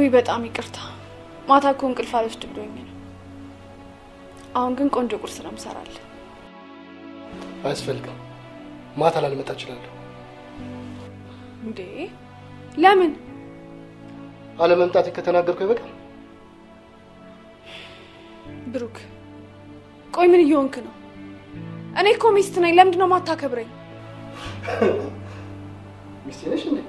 ውይ በጣም ይቅርታ። ማታ እኮ እንቅልፍ አልወስድ ብሎኝ ነው። አሁን ግን ቆንጆ ቁርስ ነው የምሰራልህ። አያስፈልግም። ማታ ላልመጣ እችላለሁ። እንዴ ለምን? አለመምጣት ከተናገርኩ ይበቃል። ብሩክ ቆይ ምን እየሆንክ ነው? እኔ እኮ ሚስት ነኝ። ለምንድን ነው ማታከብረኝ? ሚስቴ ነሽ እንዴ?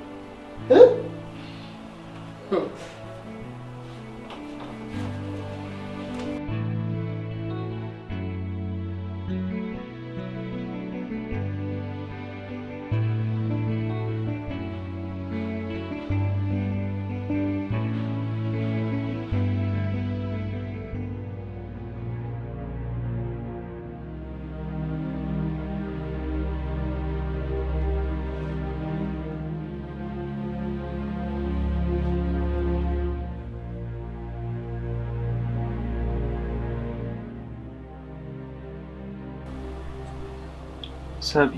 ሳቢ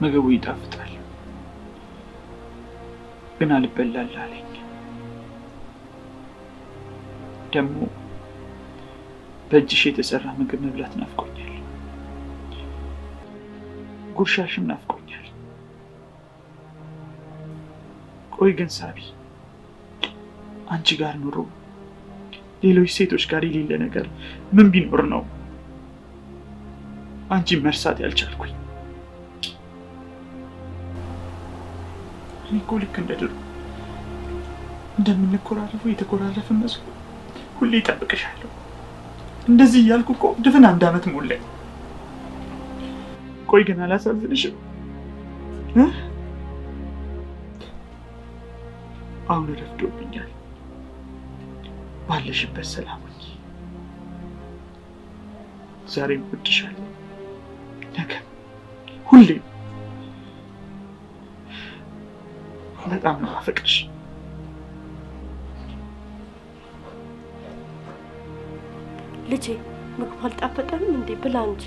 ምግቡ ይጣፍጣል፣ ግን አልበላል አለኝ። ደግሞ በእጅሽ የተሰራ ምግብ መብላት ናፍቆኛል፣ ጉርሻሽም ናፍቆኛል። ቆይ ግን ሳቢ አንቺ ጋር ኑሮ ሌሎች ሴቶች ጋር የሌለ ነገር ምን ቢኖር ነው አንቺ መርሳት ያልቻልኩኝ? እኔ እኮ ልክ እንደ ድሮ እንደምንኮራረፈው የተኮራረፍን መስሎ ሁሌ እጠብቅሻለሁ። እንደዚህ እያልኩ እኮ ድፍን አንድ ዓመት ሞላኝ። ቆይ ግን አላሳዝንሽም? አሁን ረፍዶብኛል። ባለሽበት ሰላም ሁኚ። ዛሬም እወድሻለሁ፣ ነገ ሁሌም በጣም ነው አፈቅርሽ። ልጄ ምግቡ አልጣፈጠም እንዴ? ብላ እንጂ።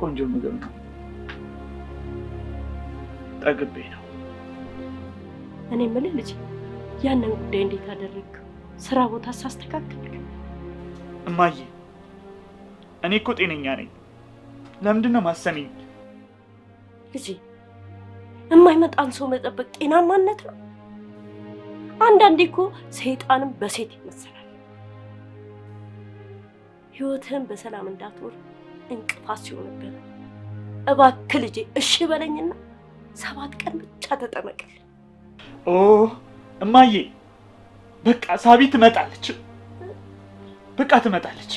ቆንጆ ምግብ ነው። ጠግቤ ነው። እኔ የምልህ ልጄ ያንን ጉዳይ እንዴት አደረግከው? ስራ ቦታ ሳስተካክል እማዬ፣ እኔ እኮ ጤነኛ ነኝ። ለምንድን ነው ማሰሚኝ? ልጄ የማይመጣን ሰው መጠበቅ ጤናማነት ነው? አንዳንዴ እኮ ሰይጣንም በሴት ይመሰላል። ህይወትህን በሰላም እንዳትኖር እንቅፋት ሲሆንብህ ነው። እባክህ ልጄ እሺ በለኝና ሰባት ቀን ብቻ ተጠመቅል። ኦ እማዬ፣ በቃ ሳቢ ትመጣለች። በቃ ትመጣለች።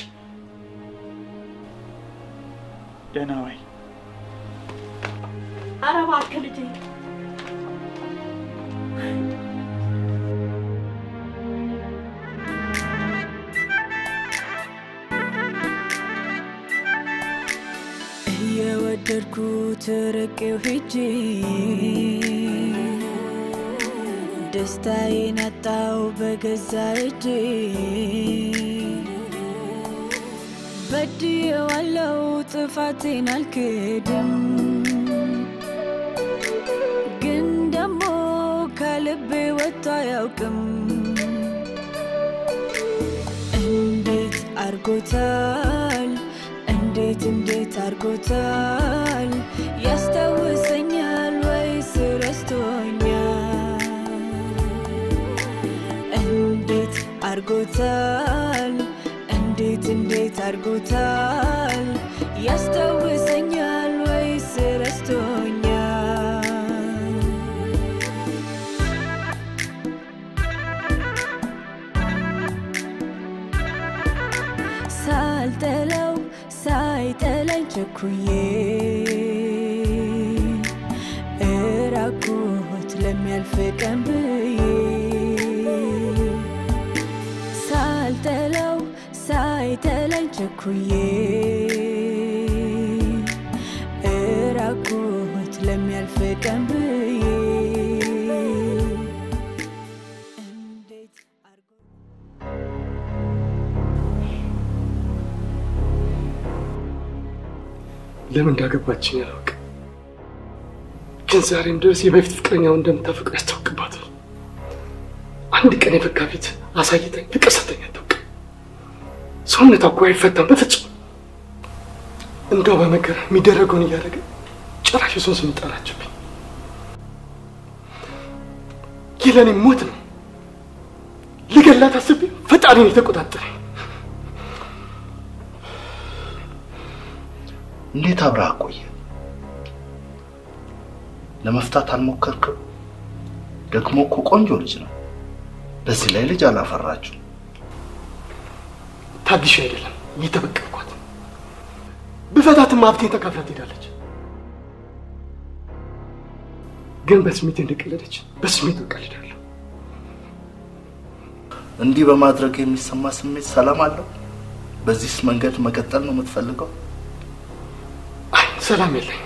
ደህና ዋይ። ኧረ እባክህ ልጄ እየወደድኩት ርቄው ሄጄ ደስታዬን አጣው በገዛ እጄ። በድዬዋለው ጥፋቴን አልክድም። ግን ደሞ ከልቤ ወጥቶ አያውቅም። እንዴት አርጎታል እንዴት እንዴት አርጎታል ያስታውሰኛል ወይስ ረስቶኛል አርጎታል እንዴት እንዴት አርጎታል ያስታውሰኛል ወይስ ረስቶኛል? ሳልጠለው ሳይጠላኝ ቸኩዬ እራኩት ለሚያልፍ ቀን ሳይጠላኝ ቸኩዬ እራኩት ለሚያልፍ ቀን ለምን እንዳገባችኝ አላውቅም፣ ግን ዛሬም ድረስ የበፊት ፍቅረኛውን እንደምታፈቅር ያስታውቅባታል። አንድ ቀን የፈካ ፊት አሳይተኝ ፍቅር ሰውነቷ እኮ አይፈታም በፍጹም። እንደው በመከራ የሚደረገውን እያደረገ ጭራሽ የሰውን ስም ጠራችብኝ። ይህ ለእኔ ሞት ነው። ልገላት አስቤ ፈጣሪን የተቆጣጠረኝ እንዴት አብረህ አቆየ? ለመፍታት አልሞከርክም? ደግሞ እኮ ቆንጆ ልጅ ነው። በዚህ ላይ ልጅ አላፈራችሁ። ታግሼ አይደለም እየተበቀልኳት። ብፈታትም ሀብቴን ተካፍላ ትሄዳለች። ግን በስሜት እንደቀለደች በስሜት እቀልዳለሁ። እንዲህ በማድረግ የሚሰማ ስሜት ሰላም አለው? በዚህስ መንገድ መቀጠል ነው የምትፈልገው? አይ ሰላም የለኝ።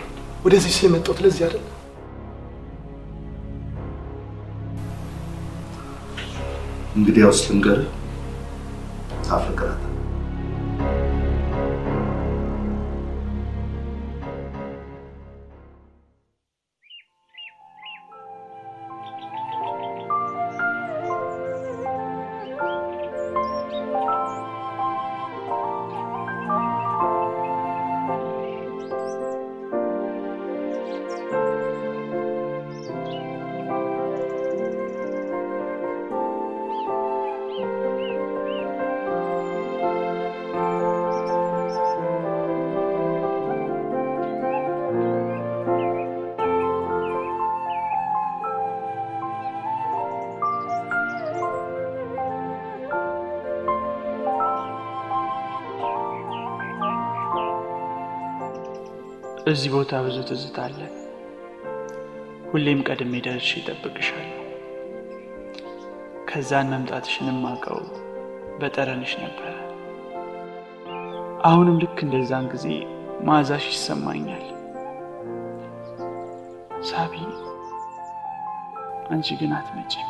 ወደዚህ ስ የመጣሁት ለዚህ አይደል? እንግዲያውስ ልንገርህ፣ እዚህ ቦታ ብዙ ትዝታ አለ። ሁሌም ቀድሜ ደርሼ እጠብቅሻለሁ። ከዛን መምጣትሽን የማውቀው በጠረንሽ ነበረ። አሁንም ልክ እንደዛን ጊዜ መዓዛሽ ይሰማኛል። ሳቢ፣ አንቺ ግን አትመጪም።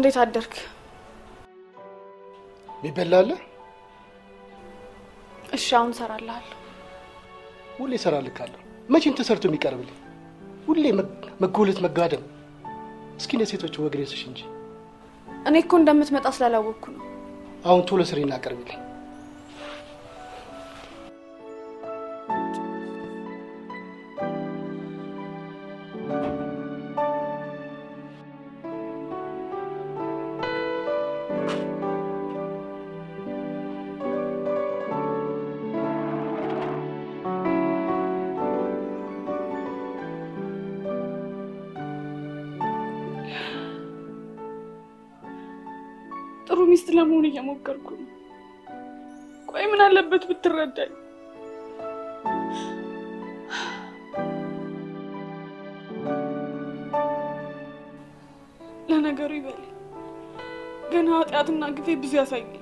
እንዴት አደርክ? አለ? እሺ አሁን እሰራልሃለሁ። ሁሌ እሰራልካለሁ። መቼም ተሰርቶ የሚቀርብልኝ ሁሌ መጎለት መጋደም። እስኪ ለሴቶች ወግ እንጂ እኔ እኮ እንደምትመጣ ስላላወቅኩ ነው። አሁን ቶሎ ስሪና አቅርቢልኝ። ግፌ ብዙ ያሳየኛል።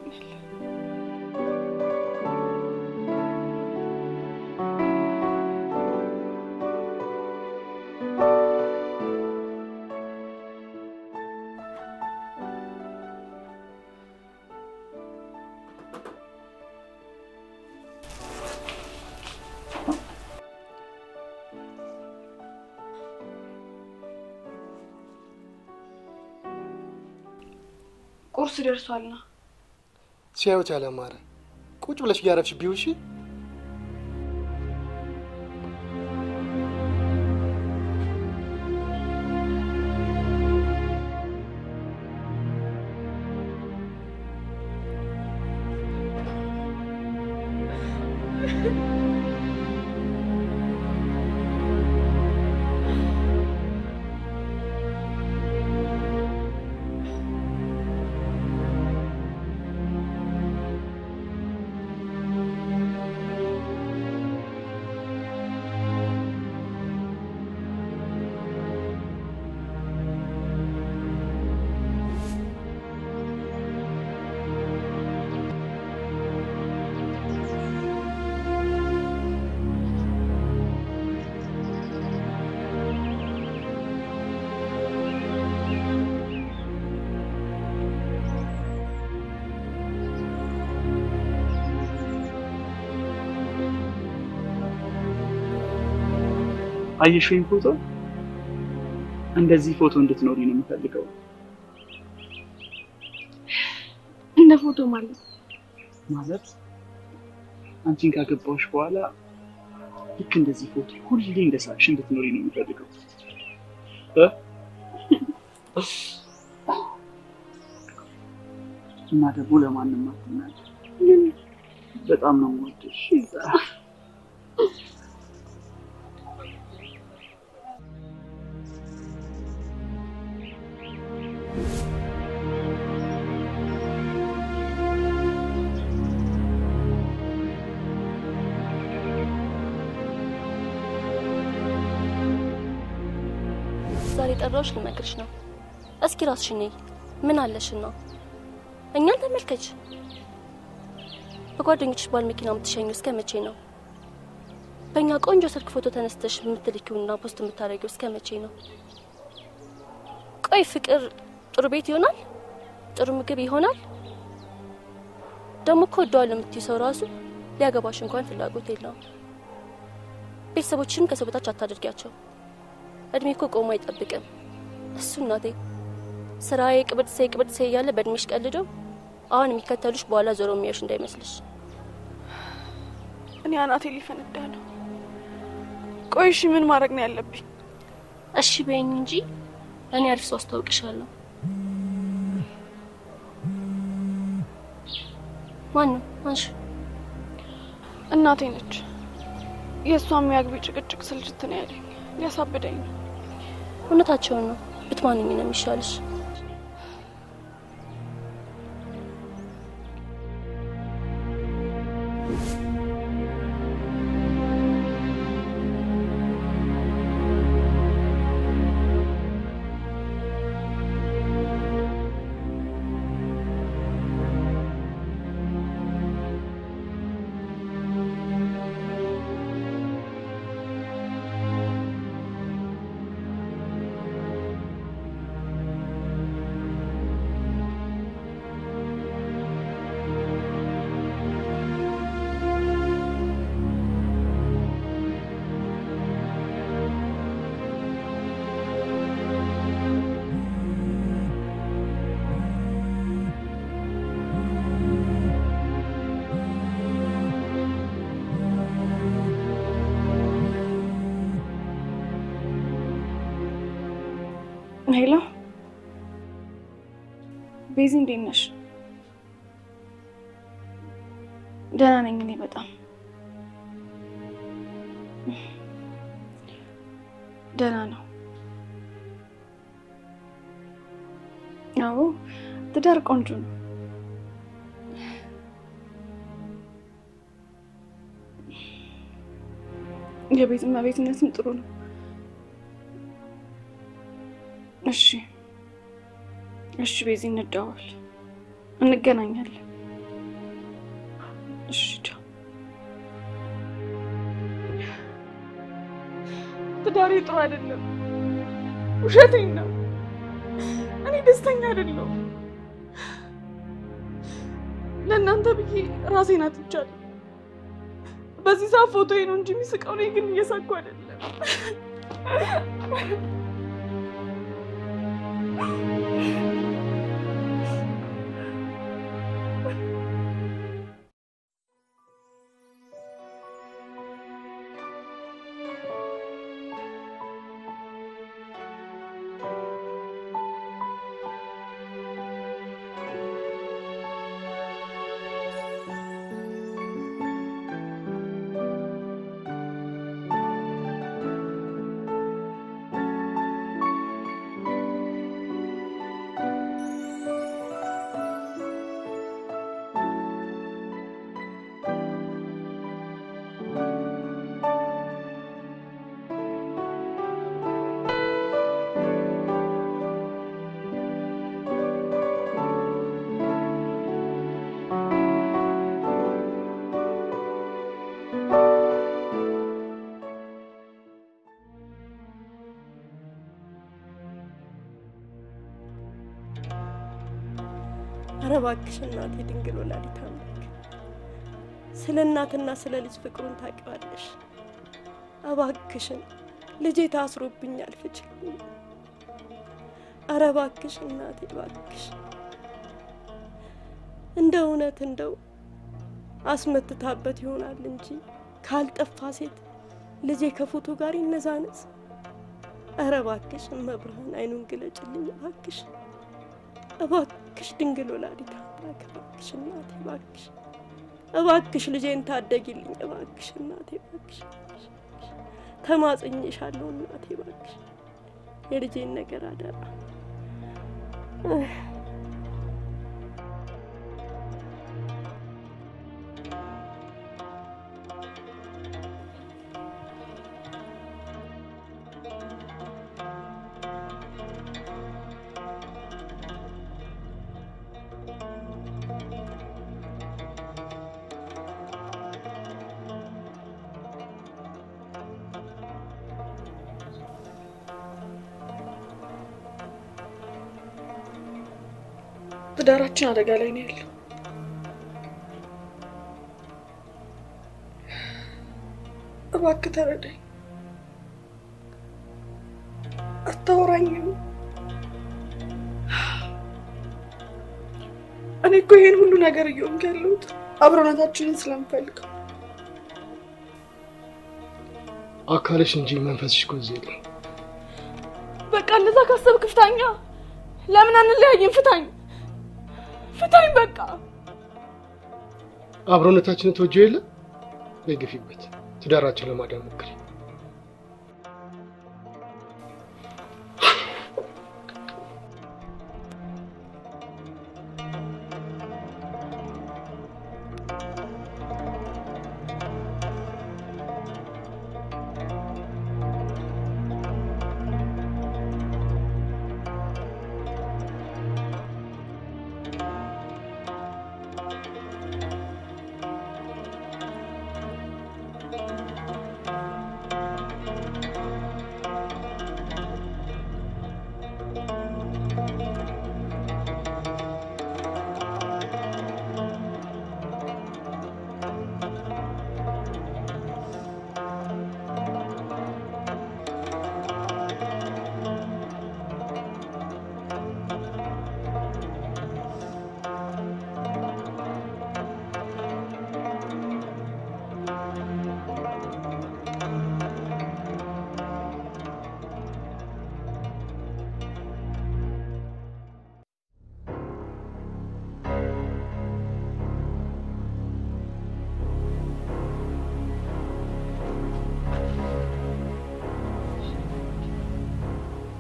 ቁርስ ደርሷልና። ሲያዩት ያለማረ ቁጭ ብለሽ እያረፍሽ ቢውሽ አየሽኝ ፎቶ እንደዚህ ፎቶ እንድትኖሪ ነው የምፈልገው። እንደ ፎቶ ማለት ማለት አንቺን ካገባሁሽ በኋላ ልክ እንደዚህ ፎቶ ሁሌ እንደሳቅሽ እንድትኖሪ ነው የምፈልገው። እ? እና ደግሞ ለማንም አትናገር። በጣም ነው የምወድሽ። የጠራሁሽ ልመክርሽ ነው። እስኪ ራስሽ ነይ። ምን አለሽና? እኛን ተመልከች። በጓደኞችሽ ባል መኪና የምትሸኙ እስከ መቼ ነው? በእኛ ቆንጆ ስልክ ፎቶ ተነስተሽ የምትልኪውና post የምታደርጊው እስከ መቼ ነው? ቆይ ፍቅር ጥሩ ቤት ይሆናል? ጥሩ ምግብ ይሆናል? ደግሞ እኮ እወደዋለሁ የምትይው ሰው ራሱ ሊያገባሽ እንኳን ፍላጎት የለውም። ቤተሰቦችሽም ከሰው በታች አታድርጊያቸው። እድሜ እኮ ቆሞ አይጠብቅም። እሱ እናቴ ስራዬ ቅብጥሴ ቅብጥሴ እያለ በእድሜሽ ቀልዶ አሁን የሚከተሉሽ በኋላ ዞሮ የሚያዩሽ እንዳይመስልሽ። እኔ አናቴ ሊፈነዳ ነው። ቆይ እሺ ምን ማድረግ ነው ያለብኝ? እሺ በይኝ እንጂ እኔ አሪፍ ሰው አስታውቅሻለሁ። ማን ነው አንሺ? እናቴ ነች። የእሷም የሚያግቢ ጭቅጭቅ ስልችት ነው ያለኝ። ሊያሳብደኝ ነው። እውነታቸውን ነው። بتواني من مشالش ቤዚ፣ እንዴት ነሽ? ደህና ነኝ እኔ በጣም ደህና ነው። አዎ ትዳር ቆንጆ ነው። የቤት እመቤትነትም ጥሩ ነው። እሺ እሺ፣ ቤዚ እንደዋል፣ እንገናኛለን። እሺ ቻው። ትዳሬ ጥሩ አይደለም፣ ውሸቴን ነው። እኔ ደስተኛ አይደለሁም። ለእናንተ ብዬ ራሴን አጥቻለሁ። በዚህ ሰዓት ፎቶዬ ነው እንጂ የሚስቀው፣ እኔ ግን እየሳኩ አይደለም። ኧረ እባክሽ እናቴ ድንግል ወላዲተ አምላክ ስለ እናትና ስለ ልጅ ፍቅሩን ታውቂዋለሽ። እባክሽን ልጄ ታስሮብኛል ፍችልኝ። ኧረ እባክሽ እናቴ እባክሽ እንደ እውነት እንደው አስመትታበት ይሆናል እንጂ ካልጠፋ ሴት ልጄ ከፎቶ ጋር ይነዛነስ። ኧረ እባክሽ እመብርሃን አይኑን ግለጭልኝ እባክሽ እባክሽ ድንግል ወላዲተ አምላክ እባክሽ እናቴ እባክሽ እባክሽ ልጄን ታደጊልኝ እባክሽ እናቴ እባክሽ ተማጽኜሻለሁ እናቴ እባክሽ የልጄን ነገር አደራ። ትዳራችን አደጋ ላይ ነው ያለው። እባክህ ተረዳኝ። አታወራኝም? እኔ እኮ ይሄን ሁሉ ነገር እየሆንክ ያለሁት አብሮነታችንን ስለምፈልገው አካልሽ እንጂ መንፈስሽ እኮ እዚህ የለም። በቃ እንደዛ ካሰብክ ፍታኛ። ለምን አንለያይም? ፍታኝ፣ ፍታኝ በቃ። አብሮነታችንን ተወጀው የለ በግፊበት ትዳራችን ለማዳን ሞክሪ።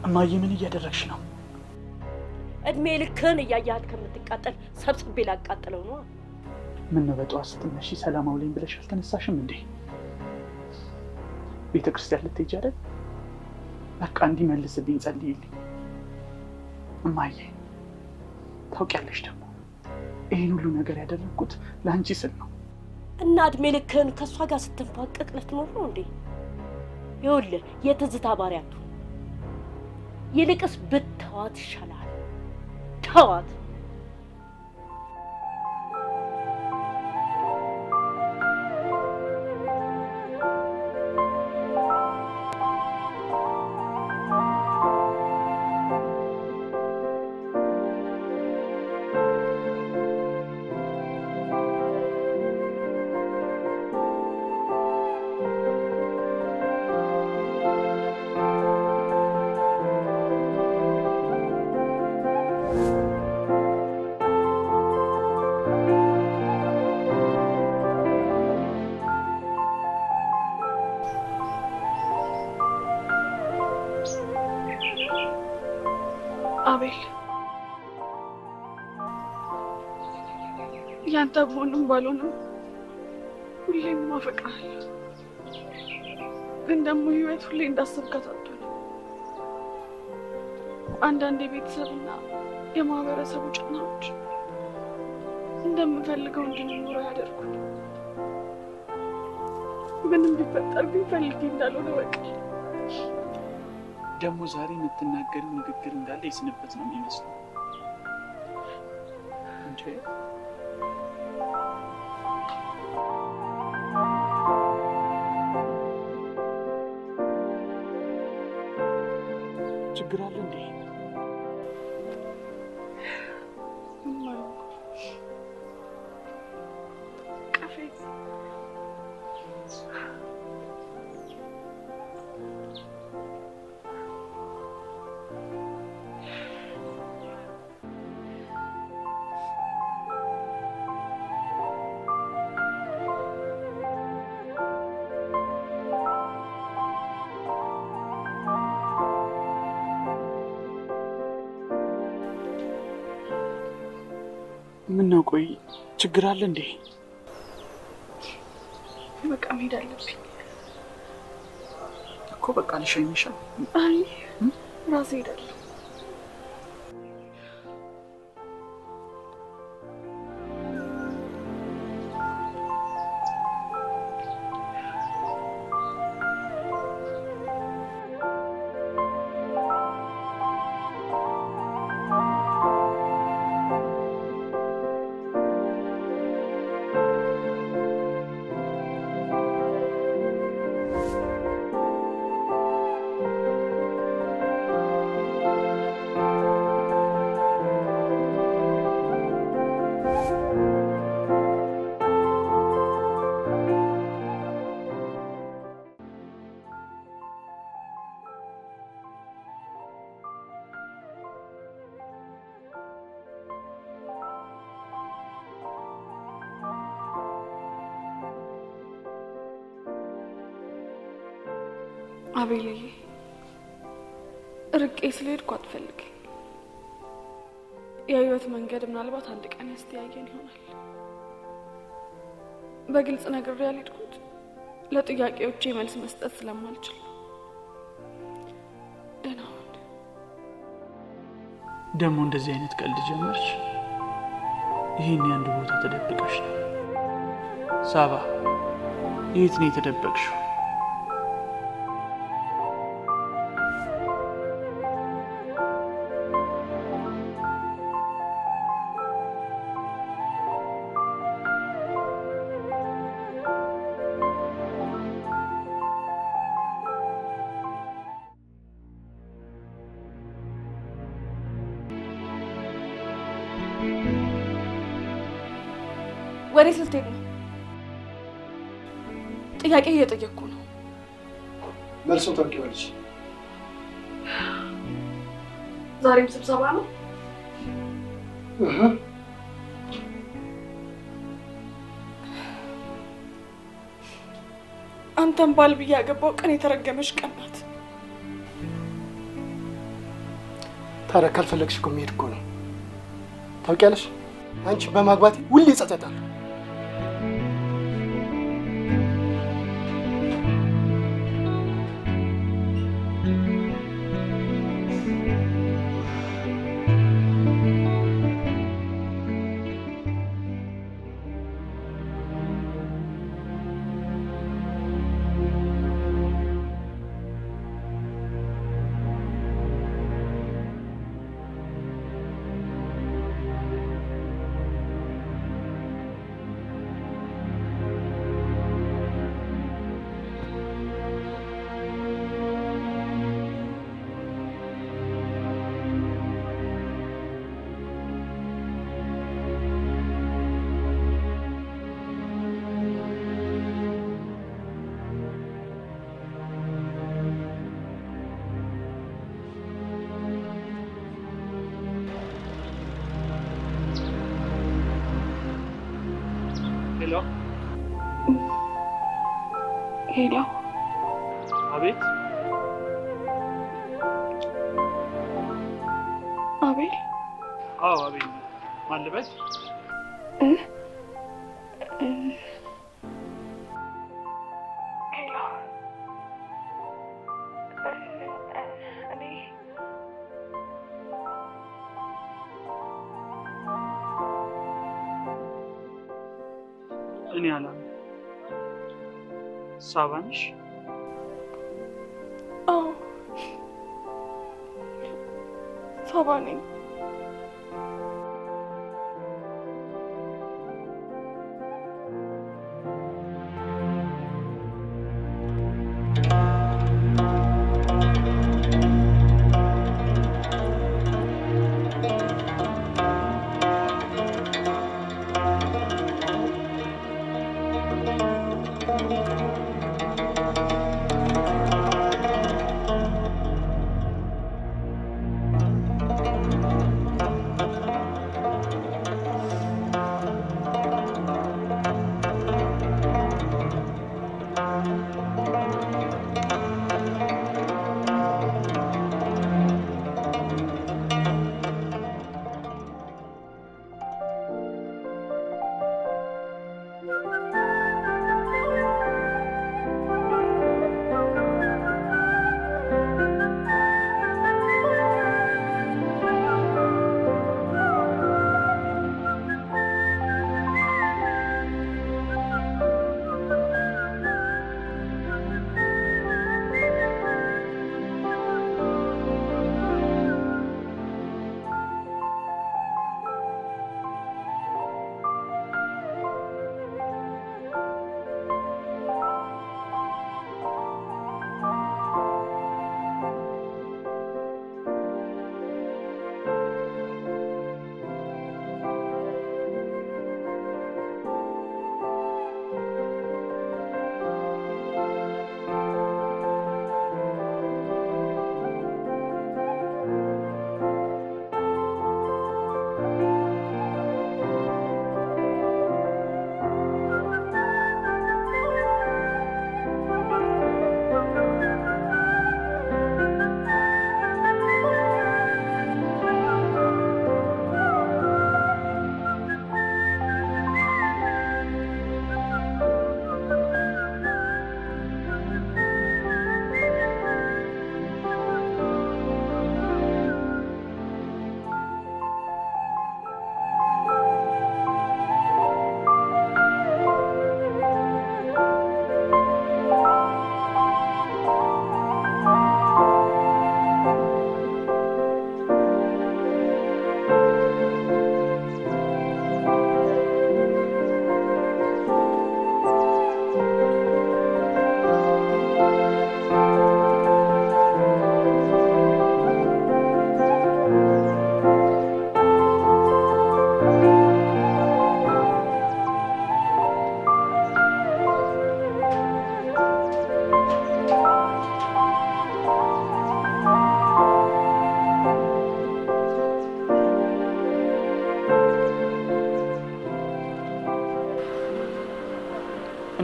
እማዬ ምን እያደረግሽ ነው? እድሜ ልክህን እያያት ከምትቃጠል ሰብስቤ ላቃጥለው ነው። ምን ነው በጠዋት ስትነሺ ሰላም አውለኝ ብለሽ አልተነሳሽም እንዴ? ቤተ ክርስቲያን ልትሄጂ አይደል? በቃ እንዲመልስልኝ ጸልይልኝ። እማዬ ታውቂያለሽ ደግሞ ይህን ሁሉ ነገር ያደረግኩት ለአንቺ ስል ነው። እና እድሜ ልክህን ከእሷ ጋር ስትንፋቀቅ ልትኖር ነው እንዴ? ይኸውልህ የትዝታ ባሪያ አትሁን። ይልቅስ ብተዋት ይሻላል። ተዋት። ባልሆንም ሁሌም ማፈቅርሃለሁ። ግን ደግሞ ህይወት ሁሌ እንዳሰብካት አትሆንም። አንዳንድ የቤተሰብና የማህበረሰቡ ጫናዎች እንደምፈልገው እንድንኖረው ያደርጉን። ምንም ቢፈጠር ግን ፈልጌ እንዳልሆነ በቃ ደግሞ ዛሬ የምትናገሪው ንግግር እንዳለ የስንበት ነው የሚመስለው እንጂ ችግር ችግር አለ እንዴ? በቃ መሄድ አለብኝ እኮ በቃ ልሸኝሻ። አይ ራሴ ሄዳለሁ። አቤልዬ ርቄ ስለሄድኩ አትፈልገኝ። የህይወት መንገድ ምናልባት አንድ ቀን ያስተያየን ይሆናል። በግልጽ ነግሬ ያልሄድኩት ለጥያቄዎቼ መልስ መስጠት ስለማልችል ደህና ደግሞ እንደዚህ አይነት ቀልድ ጀመርሽ? ይህን የአንድ ቦታ ተደብቀሽ ነው? ሳባ፣ የት ነው የተደበቅሽው? ባል ብዬ ያገባው ቀን የተረገመች ቀን ናት። ታዲያ ካልፈለግሽ እኮ መሄድ እኮ ነው። ታውቂያለሽ፣ አንቺ በማግባቴ ሁሌ እጸጸታለሁ። ሄሎ፣ ሳባንሽ አዎ ሳባ ነኝ።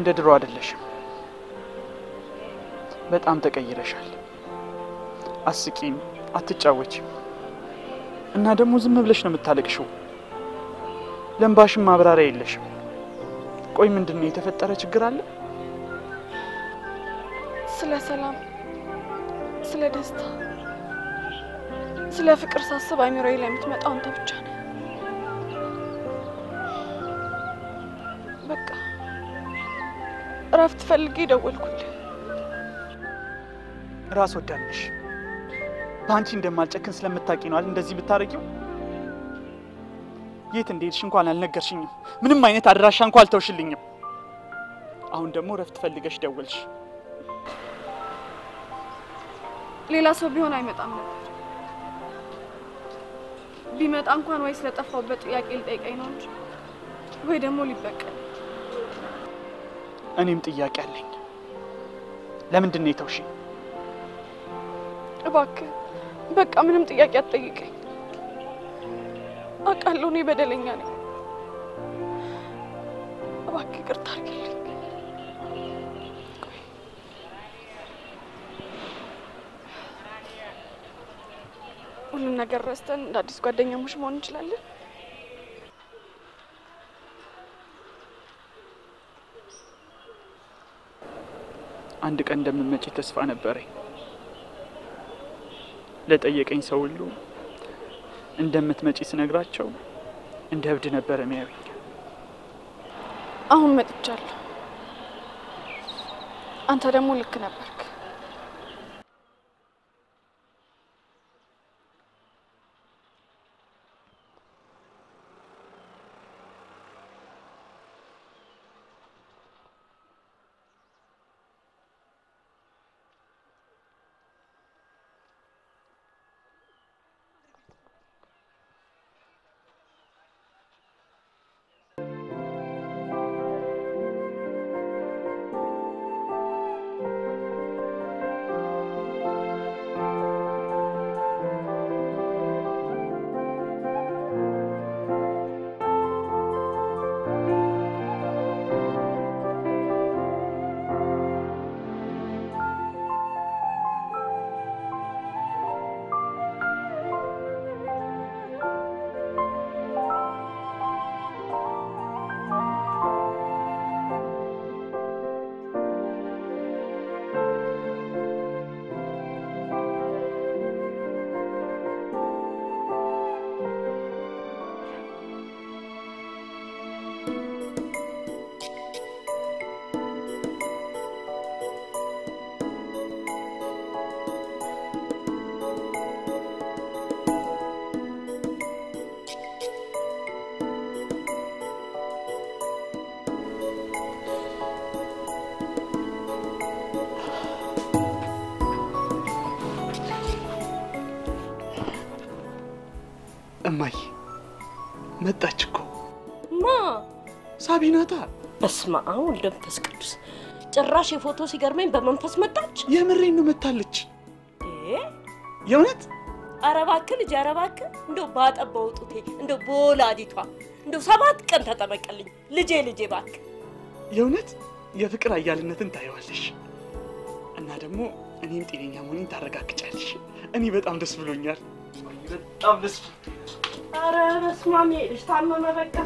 እንደ ድሮ አይደለሽም። በጣም ተቀይረሻል። አስቂም፣ አትጫወችም። እና ደግሞ ዝም ብለሽ ነው የምታለቅሽው። ለእንባሽም ማብራሪያ የለሽም። ቆይ ምንድን ነው የተፈጠረ ችግር አለ? ስለ ሰላም፣ ስለ ደስታ፣ ስለ ፍቅር ሳስብ አይምሮዬ ላይ የምትመጣው አንተ ብቻ ነህ። እረፍት ፈልጌ ደወልኩልህ። ራስ ወዳድነሽ። በአንቺ እንደማልጨክን ስለምታውቂ ነው አይደል እንደዚህ ብታረጊው? የት እንደሄድሽ እንኳን አልነገርሽኝም። ምንም አይነት አድራሻ እንኳን አልተውሽልኝም። አሁን ደግሞ እረፍት ፈልገሽ ደወልሽ። ሌላ ሰው ቢሆን አይመጣም ነበር። ቢመጣ እንኳን ወይ ስለጠፋሁበት ጥያቄ ሊጠይቀኝ ነው እንጂ ወይ ደግሞ ሊበቀል። እኔም ጥያቄ አለኝ። ለምንድን ነው የተውሽኝ? እባክህ በቃ ምንም ጥያቄ አትጠይቀኝ። አውቃለሁ እኔ በደለኛ ነኝ። እባክህ ይቅርታ አድርግልኝ። ሁሉን ነገር ረስተን እንደ አዲስ ጓደኛሞች መሆን እንችላለን። አንድ ቀን እንደምመጪ ተስፋ ነበረኝ። ለጠየቀኝ ሰው ሁሉ እንደምትመጪ ስነግራቸው እንደ እብድ ነበረ የሚያዩኝ። አሁን መጥቻለሁ። አንተ ደግሞ ልክ ነበርክ። ሳቢናታ። በስመ አብ ወወልድ ወመንፈስ ቅዱስ። ጭራሽ የፎቶ ሲገርመኝ በመንፈስ መጣች። የምሬን ነው መታለች።? የእውነት ኧረ እባክህ ልጅ፣ ኧረ እባክህ እንደው ባጠባው ጡቴ እንደው በወላዲቷ እንደው ሰባት ቀን ተጠመቀልኝ ልጄ ልጄ እባክህ። የእውነት የፍቅር አያልነትን ታየዋለሽ እና ደግሞ እኔም ጤነኛ መሆኔን ታረጋግጫለሽ። እኔ በጣም ደስ ብሎኛል። በጣም ደስ ኧረ በስመ አብ ሄደሽ ታመመ በቃ።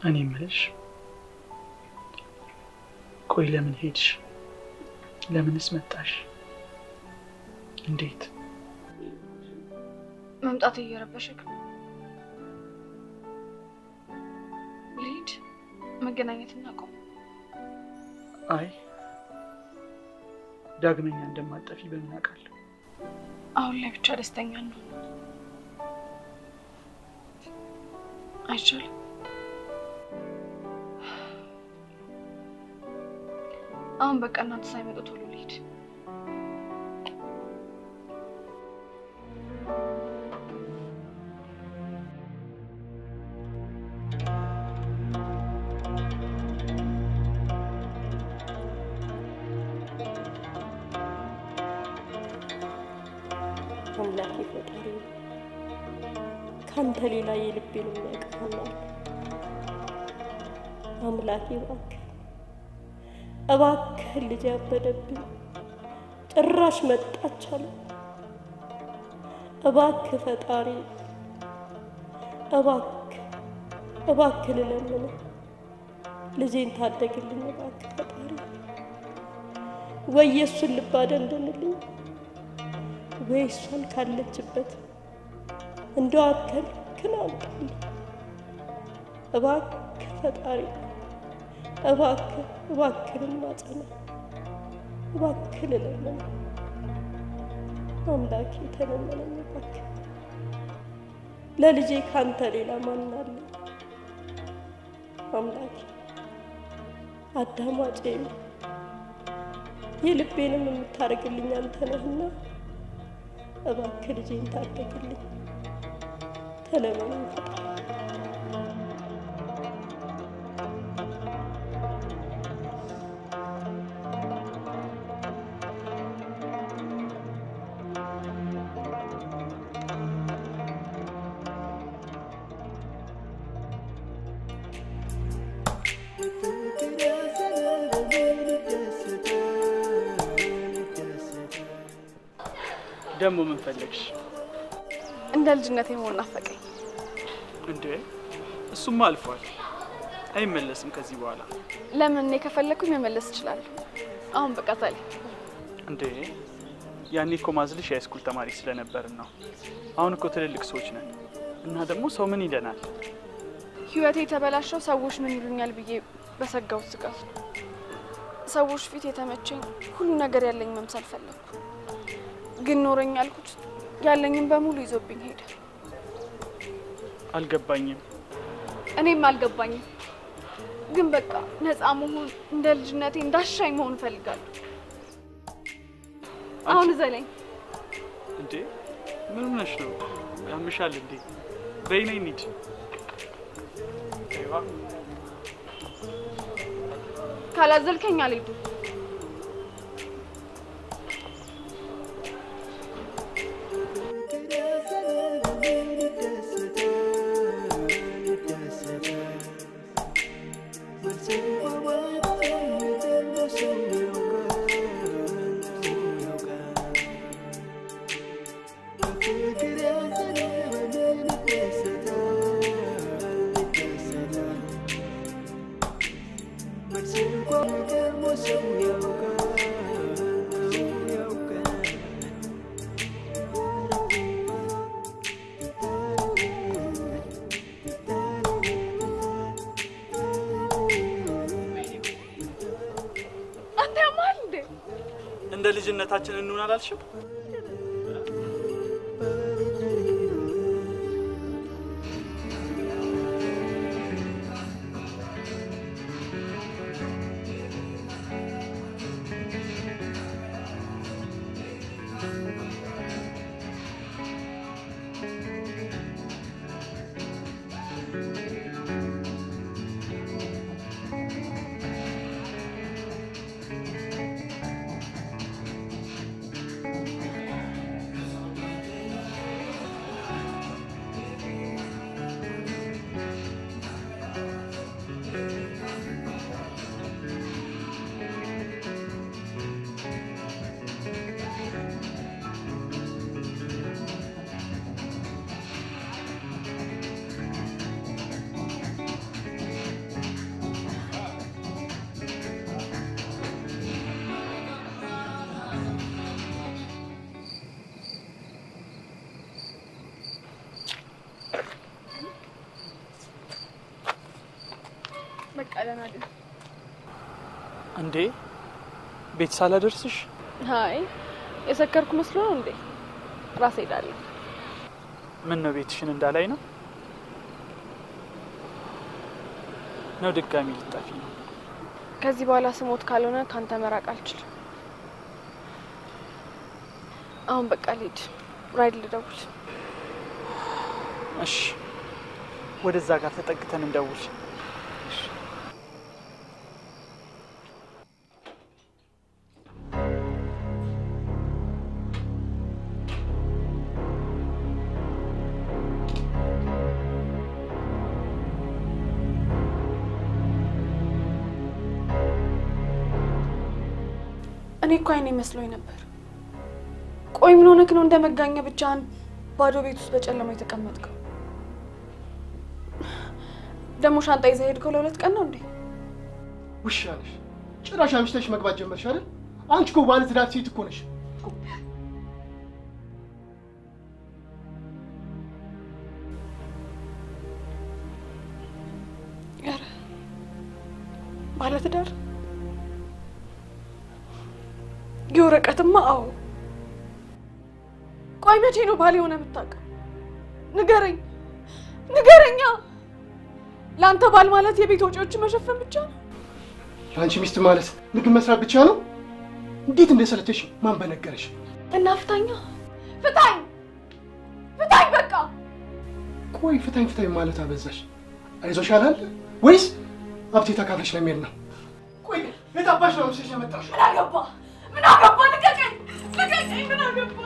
እኔ የምልሽ ቆይ ለምን ሄድሽ? ለምንስ መጣሽ? እንዴት? መምጣት እየረበሸክ ነው። ልሂድ፣ መገናኘት እናቆም። አይ ዳግመኛ እንደማጠፊ በምን አውቃለሁ? አሁን ላይ ብቻ ደስተኛ ነው። አይቻልም። በቃ እናንተ ሳይመጡ ቶሎ ፈጣሪ ካንተ ሌላ የልቤን የሚያውቅናል። አምላኬ እባክህ እባክህ ልጅ ያበደብኝ። ጭራሽ መጣች አለ። እባክህ ፈጣሪ እባክህ እባክህ ልለምንህ። ልጄን ታደግልኝ እባክህ ፈጣሪ። ወይ የእሱን ልብ አደንድንልኝ ወይ እሷን ካለችበት እንደው አምጣልኝ እባክህ ፈጣሪ እባክህ እባክህ ልማጸነ እባክህ ልለምን አምላኬ ተለመነኝ እባክህ። ለልጄ ካንተ ሌላ ማን አለ? አምላኬ አዳማጬም የልቤንም የምታደርግልኝ አንተ ነህና እባክህ ልጄን ታደግልኝ። ተለመነኝ ፈጣሪ ደግሞ ምን ፈለግሽ እንደ ልጅነቴ መሆን ናፈቀኝ። እንዴ? እሱማ አልፏል፣ አይመለስም ከዚህ በኋላ። ለምን እኔ ከፈለግኩኝ መመለስ እችላለሁ። አሁን በቃ ዛሬ እንዴ? ያኔ እኮ ማዝልሽ የሃይስኩል ተማሪ ስለነበርን ነው። አሁን እኮ ትልልቅ ሰዎች ነን እና ደግሞ ሰው ምን ይለናል? ህይወቴ የተበላሸው ሰዎች ምን ይሉኛል ብዬ በሰጋሁት ስጋት ነው። ሰዎች ፊት የተመቸኝ ሁሉ ነገር ያለኝ መምሰል ፈለግኩ። ግን ኖረኝ ያልኩት ያለኝም በሙሉ ይዞብኝ ሄደ። አልገባኝም። እኔም አልገባኝም። ግን በቃ ነፃ መሆን እንደ ልጅነቴ እንዳሻኝ መሆን እፈልጋለሁ። አሁን ዘለኝ። እንዴ ምን ሆነሽ ነው? ያምሻል እንዴ? በይ ነይ እንሂድ። ካላዘልከኝ አልሄድም። ደር። እንዴ ቤት ሳላደርስሽ? አይ የሰከርኩ መስሎ ነው እንዴ? ራሴ ሄዳለሁ። ምን ነው ቤትሽን እንዳላይ ነው ነው ድጋሚ ልትጠፊ ነው? ከዚህ በኋላ ስሞት ካልሆነ ካንተ መራቅ አልችልም። አሁን በቃ ልሂድ፣ ራይድ ልደውል። እሺ ወደዛ ጋር ተጠግተን እንደውል። አይኔ መስሎኝ ነበር። ቆይ ምን ሆነክ ነው እንደ መጋኛ ብቻህን ባዶ ቤት ውስጥ በጨለማ የተቀመጥከው? ደግሞ ሻንጣ ይዘህ ሄድከው ለሁለት ቀን ነው እንዴ? ውሻ ነሽ። ጭራሽ አምሽተሽ መግባት ጀመርሽ አይደል? አንቺ እኮ ባለ ትዳር ሴት እኮ ነሽ። መቼ ነው ባል የሆነ የምታውቀው? ንገረኝ ንገረኛ። ለአንተ ባል ማለት የቤት ወጪዎችን መሸፈን ብቻ ነው? ለአንቺ ሚስት ማለት ምግብ መስራት ብቻ ነው? እንዴት እንደሰለቸሽ ማን በነገረሽ? እና ፍታኛ፣ ፍታኝ፣ ፍታኝ በቃ። ቆይ ፍታኝ ፍታኝ ማለት አበዛሽ። አይዞሽ አላለ ወይስ ሀብቴ ተካፍለሽ ለሚሄድ ነው? ቆይ አባሽ ነው ምስሽ ያመጣሽው? ምን አገባ? ምን አገባ? ልቀቀኝ፣ ልቀቀኝ። ምን አገባ?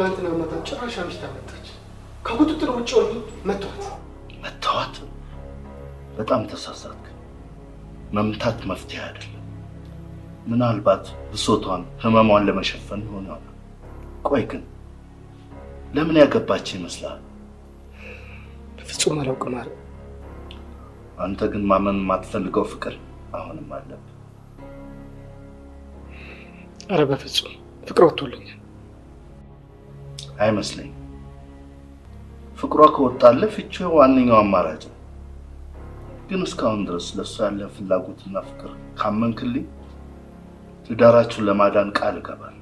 ትናንትና ማታ ጭራሽ አምሽታ መጣች። ከቁጥጥር ውጭ ሆኜ መቷት። መተዋት በጣም ተሳሳትክ። መምታት መፍትሄ አይደለም። ምናልባት ብሶቷን፣ ህመሟን ለመሸፈን ይሆናል። ቆይ ግን ለምን ያገባች ይመስላል? በፍጹም አላውቅም አንተ ግን ማመን የማትፈልገው ፍቅር አሁንም አለብህ። አረ በፍጹም ፍቅር ወጥቶልኛል። አይመስለኝም። ፍቅሯ ከወጣለ ፍቺው ዋነኛው አማራጭ ነው። ግን እስካሁን ድረስ ለእሷ ያለ ፍላጎትና ፍቅር ካመንክልኝ ትዳራችሁን ለማዳን ቃል እገባለሁ።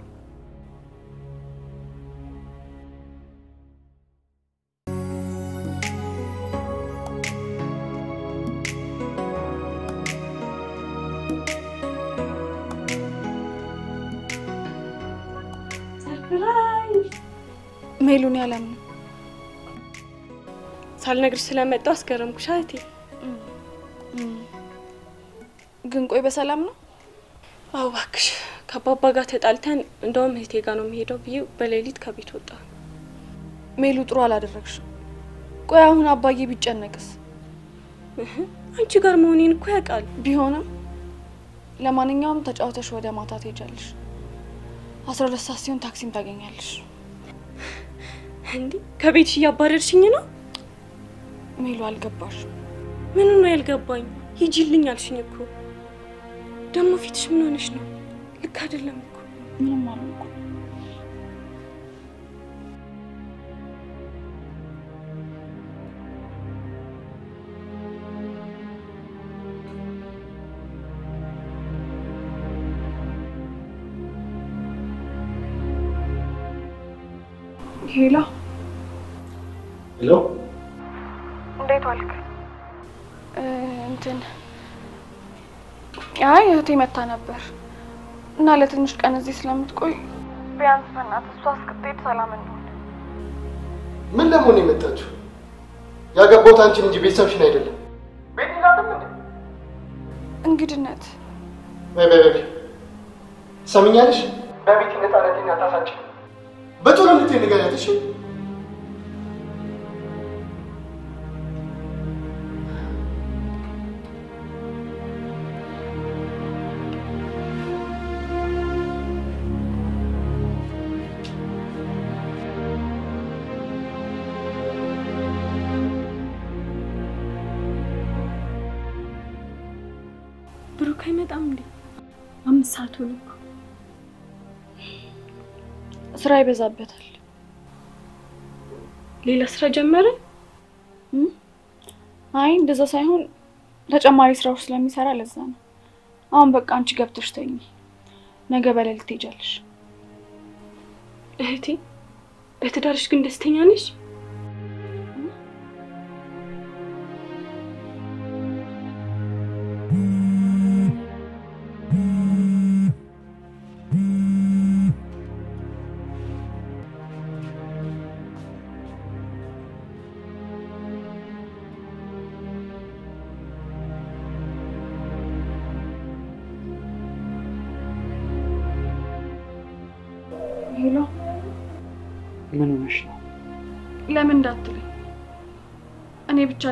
ሳልነግርሽ ስለመጣሁ አስገረምኩሽ እህቴ። ግን ቆይ በሰላም ነው? አዎ እባክሽ ከአባባ ጋር ተጣልተን እንደውም እህቴ ጋር ነው የሚሄደው ብዬ በሌሊት ከቤት ወጣ። ሜሉ ጥሩ አላደረግሽም። ቆይ አሁን አባዬ ቢጨነቅስ? አንቺ ጋር መሆኔን እኮ ያውቃል። ቢሆንም ለማንኛውም ተጫውተሽ ወደ ማታ ትሄጃለሽ። አስራ ሁለት ሰዓት ሲሆን ታክሲም ታገኛለሽ። እንዲህ ከቤትሽ እያባረርሽኝ ነው? ሜሉ አልገባሽም። ምኑ ነው ያልገባኝ? ሂጂልኝ አልሽኝ እኮ። ደግሞ ፊትሽ ምን ሆነሽ ነው? ልክ አይደለም እኮ። ምንም አልሆንኩም። Hello፣ Hello እንዴት ዋልክ? እንትን አይ እህቴ መጥታ ነበር እና ለትንሽ ቀን እዚህ ስለምትቆይ ቢያንስ በእናትህ እሷ እስክትሄድ ሰላም እንሆን። ምን ለመሆን ነው የመጣችሁ? ያገባሁት አንቺን እንጂ ቤተሰብሽን አይደለም። ቤት ይላትም እንዴ? እንግድነት በይ በይ በይ ትሰሚኛለሽ? በቤት ነፃነቴን በቶሎ እንድትሄድ ንገሪያት እሺ? እኮ። ስራ ይበዛበታል። ሌላ ስራ ጀመረ? አይ እንደዛ ሳይሆን ተጨማሪ ስራዎች ስለሚሰራ ለዛ ነው። አሁን በቃ አንቺ ገብተሽ ተኝ፣ ነገ በሌሊት ትሄጃለሽ። እህቴ በትዳርሽ ግን ደስተኛ ነሽ?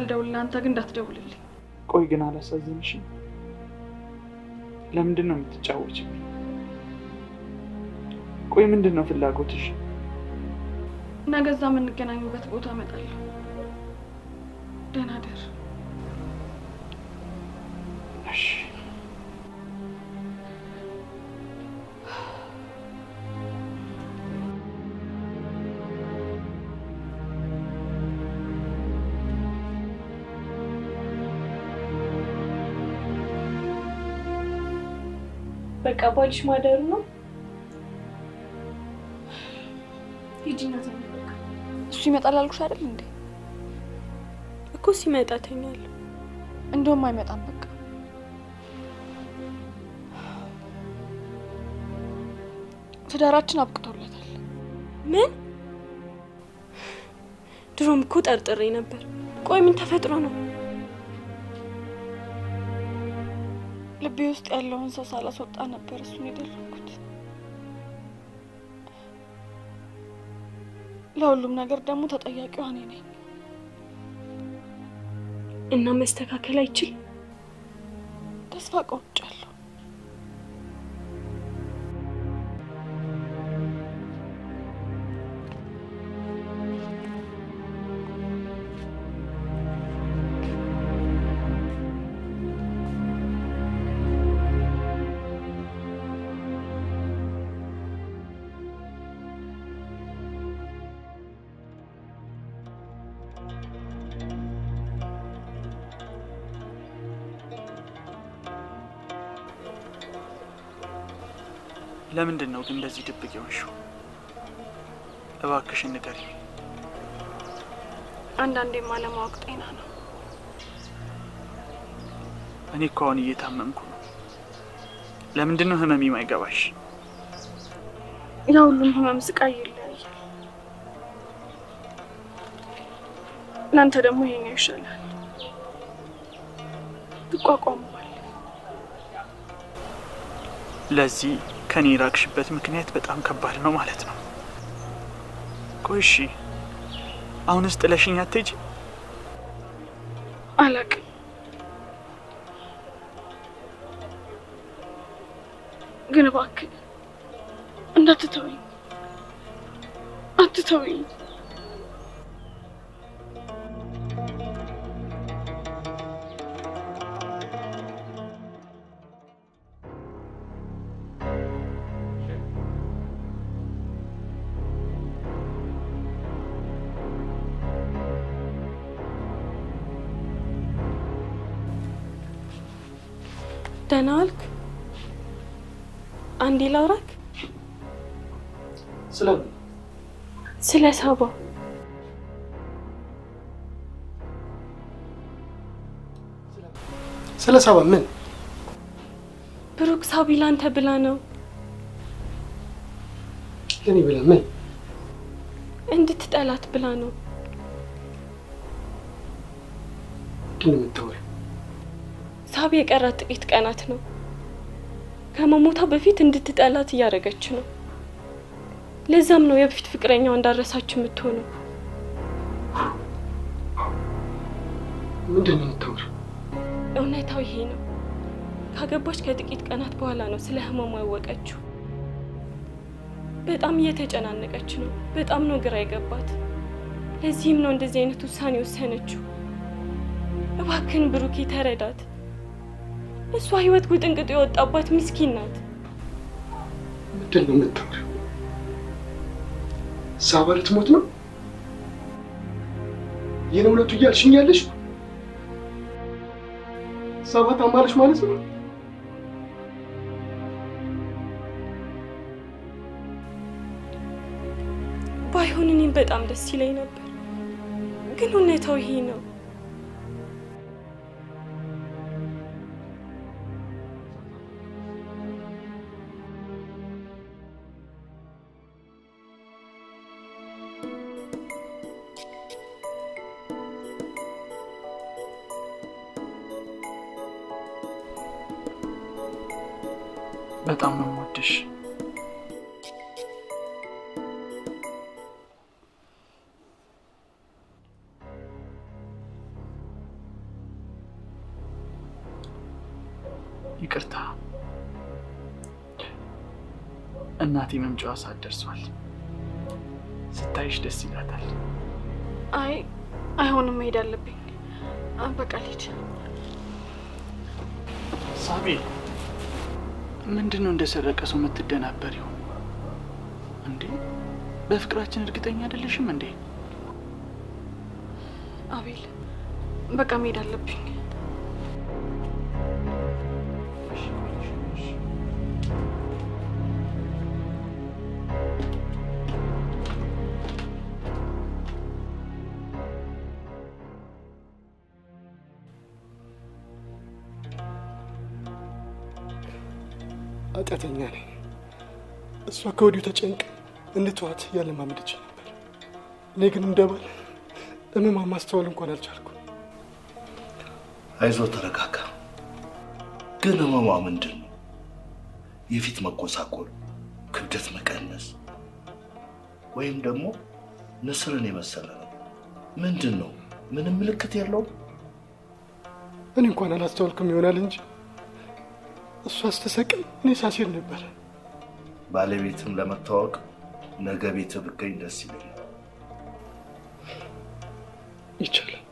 ልደውልልህ፣ አንተ ግን እንዳትደውልልኝ። ቆይ ግን አላሳዝንሽም? ለምንድን ነው የምትጫወችብኝ? ቆይ ምንድን ነው ፍላጎትሽ? ነገ እዛ የምንገናኝበት ቦታ እመጣለሁ። ደህና ደር። እሺ ባልሽ ማደሩ ነው። ሂጂና በቃ። እሱ ይመጣል አልኩሽ አይደል እንዴ? እኮ ሲመጣ ተኛለሁ። እንደውም አይመጣም። በቃ ትዳራችን አብቅቶለታል። ምን? ድሮም እኮ ጠርጥሬ ነበር። ቆይ ምን ተፈጥሮ ነው? ልቤ ውስጥ ያለውን ሰው ሳላስወጣ ነበር እሱን የደረኩት። ለሁሉም ነገር ደግሞ ተጠያቂዋ እኔ ነኝ። እና መስተካከል አይችልም? ተስፋ ቆርጫለሁ። ለምንድን ነው ግን እንደዚህ ድብቅ የሆንሽው? እባክሽን ንገሪ። አንዳንዴም አለማወቅ ጤና ነው። እኔ እኮ አሁን እየታመምኩ ነው። ለምንድን ነው ህመም የማይገባሽ? የሁሉም ህመም ስቃይ ይለያያል። እናንተ ደግሞ ይሄኛው ይሻላል፣ ትቋቋመዋል። ለዚህ ከኔ የራቅሽበት ምክንያት በጣም ከባድ ነው ማለት ነው። ቆይ እሺ፣ አሁንስ ጥለሽኝ አትሄጂ? አላቅም ግን እባክህ እንዳትተወኝ፣ አትተወኝ። ደህና ዋልክ? አንዴ ላውራክ ስለምን ስለ ሳባ። ስለ ሳባ ምን ብሩክ ሳቢ ላንተ ብላ ነው ለኔ ብላ ምን እንድትጠላት ብላ ነው።? ሳቢ የቀራት ጥቂት ቀናት ነው። ከመሞቷ በፊት እንድትጠላት እያደረገች ነው። ለዛም ነው የበፊት ፍቅረኛዋ እንዳረሳች የምትሆነው። ምንድን ነው? እውነታው ይሄ ነው። ካገባች ከጥቂት ቀናት በኋላ ነው ስለ ህመሟ ያወቀችው። በጣም እየተጨናነቀች ነው። በጣም ነው ግራ የገባት። ለዚህም ነው እንደዚህ አይነት ውሳኔ ወሰነችው። እባክን ብሩኬ ተረዳት። እሷ ህይወት ውጥንቅጡ የወጣባት ምስኪን ናት። ምንድን ነው የምታወሪው? ሳባ ልትሞት ነው? ይህን እውነቱ እያልሽኝ ያለሽ? ሳባ ታማለች ማለት ነው? ባይሆን እኔም በጣም ደስ ይለኝ ነበር፣ ግን እውነታው ይሄ ነው። በጣም ነው የምወድሽ። ይቅርታ፣ እናቴ መምጫዋ ሰዓት ደርሷል። ስታይሽ ደስ ይላታል። አይ አይሆንም፣ መሄድ አለብኝ። በቃ ልሂድ። ሳቢ፣ ምንድን ነው እንደሰረቀ ሰው የምትደናበሪው እንዴ? በፍቅራችን እርግጠኛ አይደለሽም እንዴ? አቤል፣ በቃ መሄድ አለብኝ። ከወዲሁ ተጨንቅ እንድትዋት ያለማመደች ነበር። እኔ ግን እንደባል እመማ ማስተዋል እንኳን አልቻልኩም። አይዞ ተረጋጋ። ግን ህመሟ ምንድን ነው? የፊት መጎሳቆል፣ ክብደት መቀነስ ወይም ደግሞ ንስርን የመሰለ ነው? ምንድን ነው? ምንም ምልክት የለውም? እኔ እንኳን አላስተዋልኩም ይሆናል እንጂ እሷ ስትሰቅል እኔ ሳሴር ነበር። ባለቤትም ለመታወቅ ነገ ቤት ብገኝ ደስ ይለኛል። ይቻላል።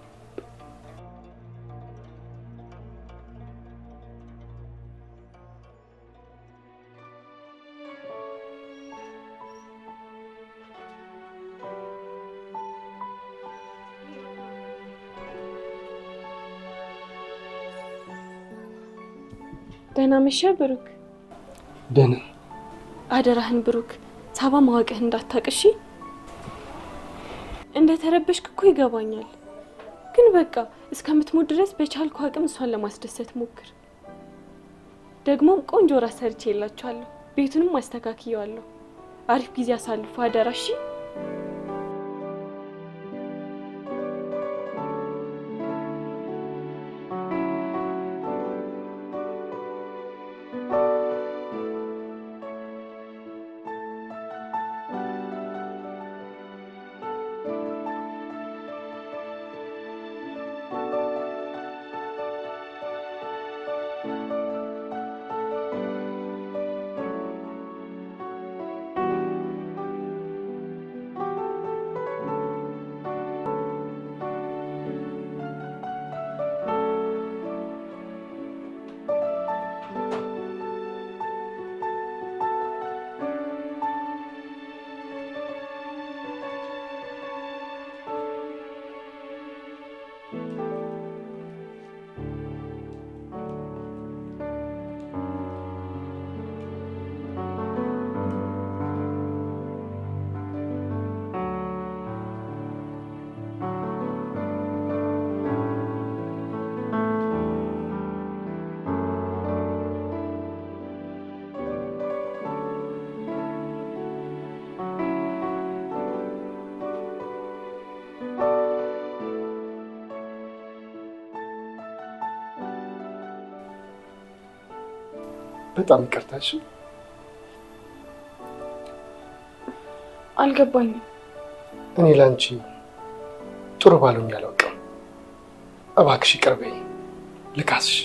ደህና መሸህ ብሩክ። ደህና አደራህን ብሩክ፣ ሳባ ማወቅህ እንዳታቅሺ። እንደተረበሽክ እኮ ይገባኛል፣ ግን በቃ እስከምትሞት ድረስ በቻልኩ አቅም እሷን ለማስደሰት ሞክር። ደግሞም ቆንጆ ራት ሰርቼ የላችኋለሁ፣ ቤቱንም አስተካክየዋለሁ። አሪፍ ጊዜ አሳልፎ አደራ በጣም ይቅርታ። እሺ አልገባኝም። እኔ ለአንቺ ጥሩ ባሉኝ አላውቅም። እባክሽ ይቅር በይኝ፣ ልካስሽ።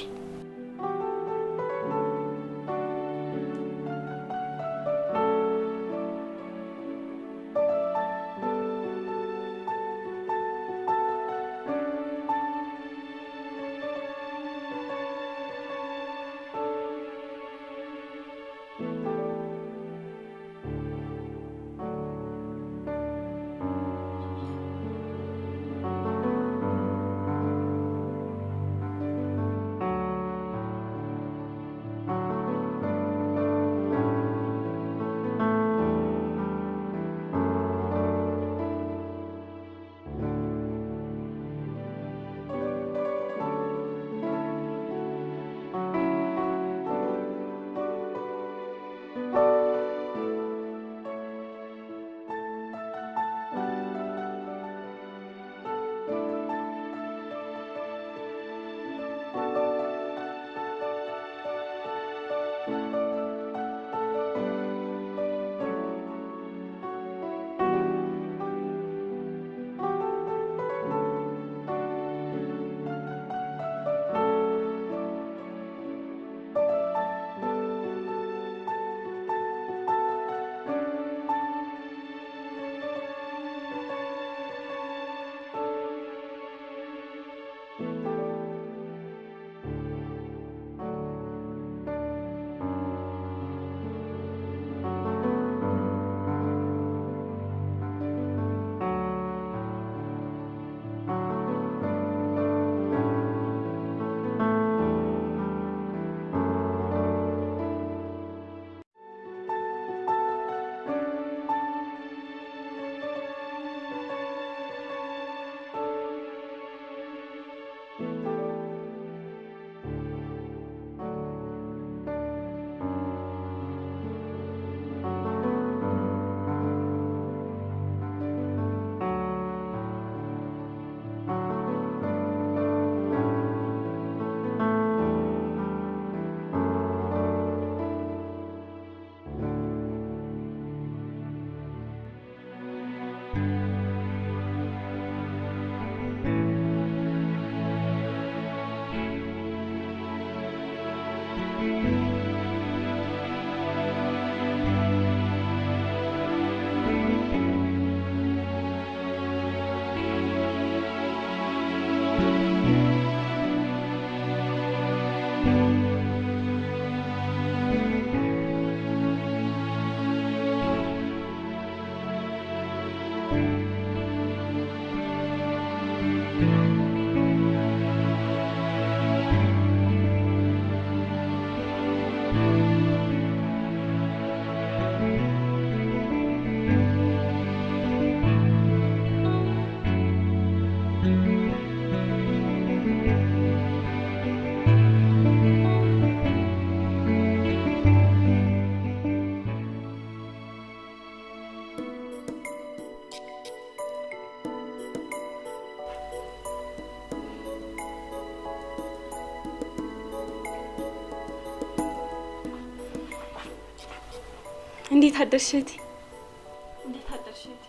እንዴት አደርሽ እህቴ?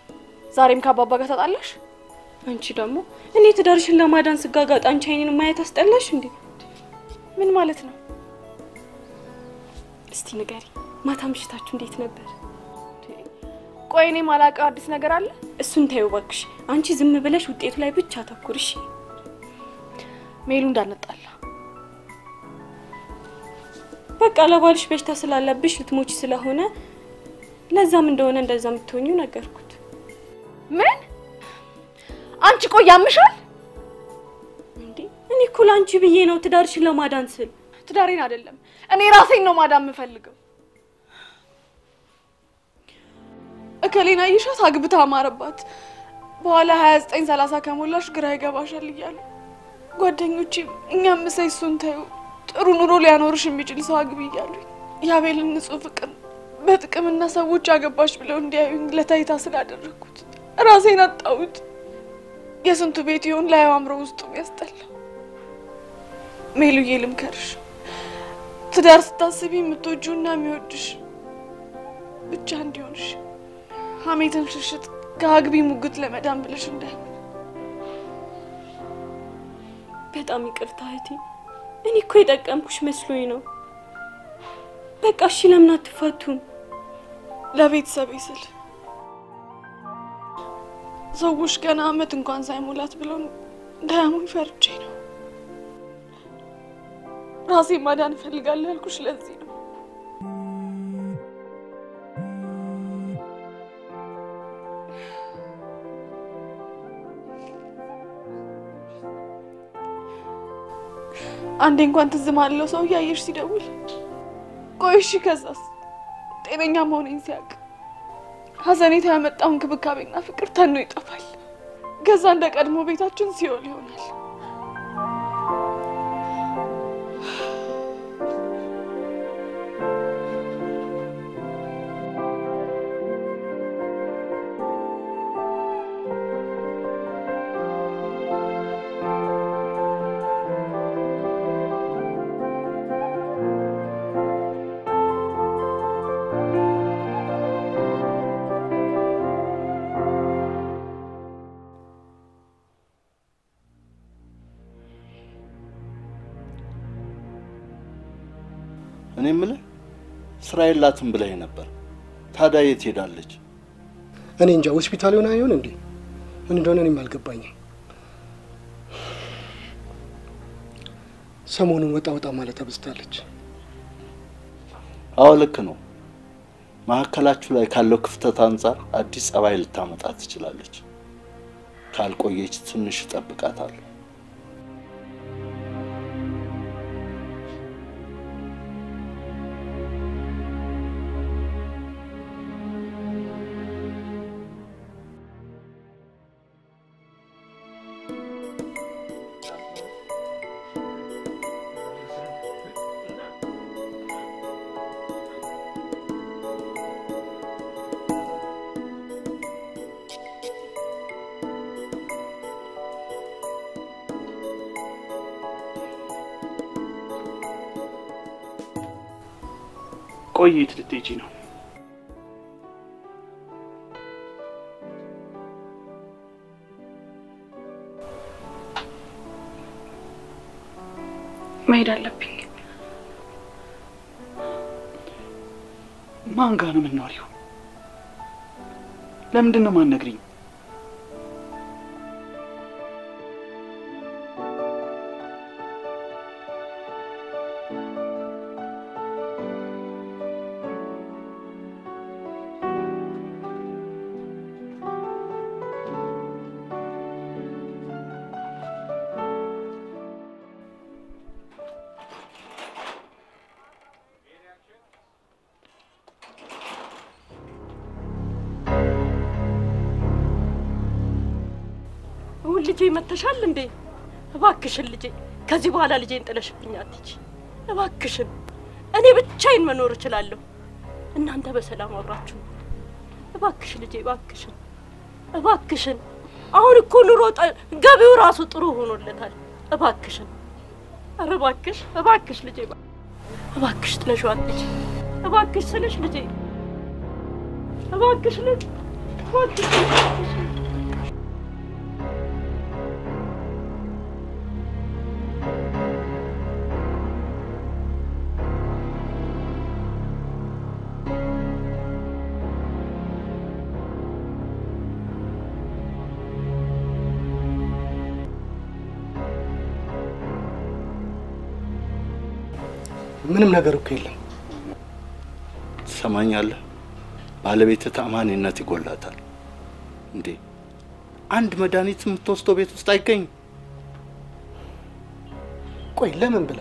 ዛሬም ከአባባ ጋር ተጣላሽ? አንቺ ደግሞ እኔ ትዳርሽን ለማዳን ስጋጋጥ አንቺ አይኔን ማየት አስጠላሽ እንዴ? ምን ማለት ነው? እስቲ ንገሪ፣ ማታ ምሽታችሁ እንዴት ነበር? ቆይ እኔ ማላውቀው አዲስ ነገር አለ? እሱን ተይው እባክሽ። አንቺ ዝም ብለሽ ውጤቱ ላይ ብቻ አተኩር እሺ? ሜሉ እንዳንጣላ በቃ ለባልሽ በሽታ ስላለብሽ ልትሞች ስለሆነ ለዛም እንደሆነ እንደዛ የምትሆኚው ነገርኩት። ምን? አንቺ ቆይ ያምሻል እንዴ? እኔ እኮ ለአንቺ ብዬ ነው ትዳርሽን ለማዳን ስል። ትዳሬን አይደለም እኔ ራሴን ነው ማዳን የምፈልገው። እከሌን አየሻት አግብታ አማረባት፣ በኋላ ሀያ ዘጠኝ ሰላሳ ከሞላሽ ግራ ይገባሻል እያሉ ጓደኞቼም እኛም እሰይ እሱን ተይው ጥሩ ኑሮ ሊያኖርሽ የሚችል ሰው አግቢ እያሉኝ የአቤልን ንጹህ ፍቅር በጥቅምና ሰዎች አገባሽ ብለው እንዲያዩኝ ለታይታ ስላደረግኩት ራሴን አጣሁት። የስንቱ ቤት ይሆን ላይ አምሮ ውስጡ ያስጠላ። ሜሉዬ ልምከርሽ፣ ትዳር ስታስቢ የምትወጂውና የሚወድሽ ብቻ እንዲሆንሽ ሀሜትን ሽሽት ከአግቢ ሙግት ለመዳን ብለሽ እንዳይሆን በጣም ይቅርታ እህቴ። እኔ እኮ የጠቀምኩሽ መስሎኝ ነው። በቃ እሺ፣ ለምን አትፋቱም? ለቤተሰቤ ስል ሰዎች ገና አመት እንኳን ሳይሞላት ብለው እንዳያሙኝ ፈርቼ ነው። ራሴ ማዳን እፈልጋለሁ ያልኩሽ ለዚህ ነው። አንዴ እንኳን ትዝ ማለው ሰው እያየሽ ሲደውል ቆይ እሺ፣ ከዛስ ጤነኛ መሆኔን ሲያውቅ ሀዘኔታ ያመጣው እንክብካቤና ፍቅር ተኖ ይጠፋል። ከዛ እንደ ቀድሞ ቤታችን ሲኦል ይሆናል። ስራ የላትም ብለህ ነበር። ታዲያ የት ሄዳለች? እኔ እንጃ ሆስፒታል ሆና ይሆን እንዴ? ምን እንደሆነ እኔም አልገባኝም። ሰሞኑን ወጣ ወጣ ማለት አብዝታለች። አዎ ልክ ነው። መካከላችሁ ላይ ካለው ክፍተት አንጻር አዲስ ጸባይ ልታመጣ ትችላለች። ካልቆየች ትንሽ እጠብቃታለሁ። ቆይ የት ልትሄጂ ነው? መሄድ አለብኝ። ማን ጋር ነው የምናወሪው? ለምንድን ነው ማነግሪኝ? እውን ልጄ መተሻል እንዴ? እባክሽን ልጄ፣ ከዚህ በኋላ ልጄን ጥለሽብኝ አትሂጂ እባክሽን። እኔ ብቻዬን መኖር እችላለሁ፣ እናንተ በሰላም አብራችሁ። እባክሽ ልጄ፣ እባክሽን፣ እባክሽን። አሁን እኮ ኑሮ ገቢው ራሱ ጥሩ ሆኖለታል። እባክሽን፣ ኧረ እባክሽ፣ እባክሽ ልጄ፣ እባክሽ ጥለሽው አትሂጂ። እባክሽ ስልሽ ልጄ፣ እባክሽ ልጅ፣ እባክሽ ምንም ነገር እኮ የለም። ትሰማኛለህ? ባለቤትህ ታማኒነት ይጎላታል። እንዴ አንድ መድኃኒት የምትወስደው ቤት ውስጥ አይገኝም? ቆይ ለምን ብላ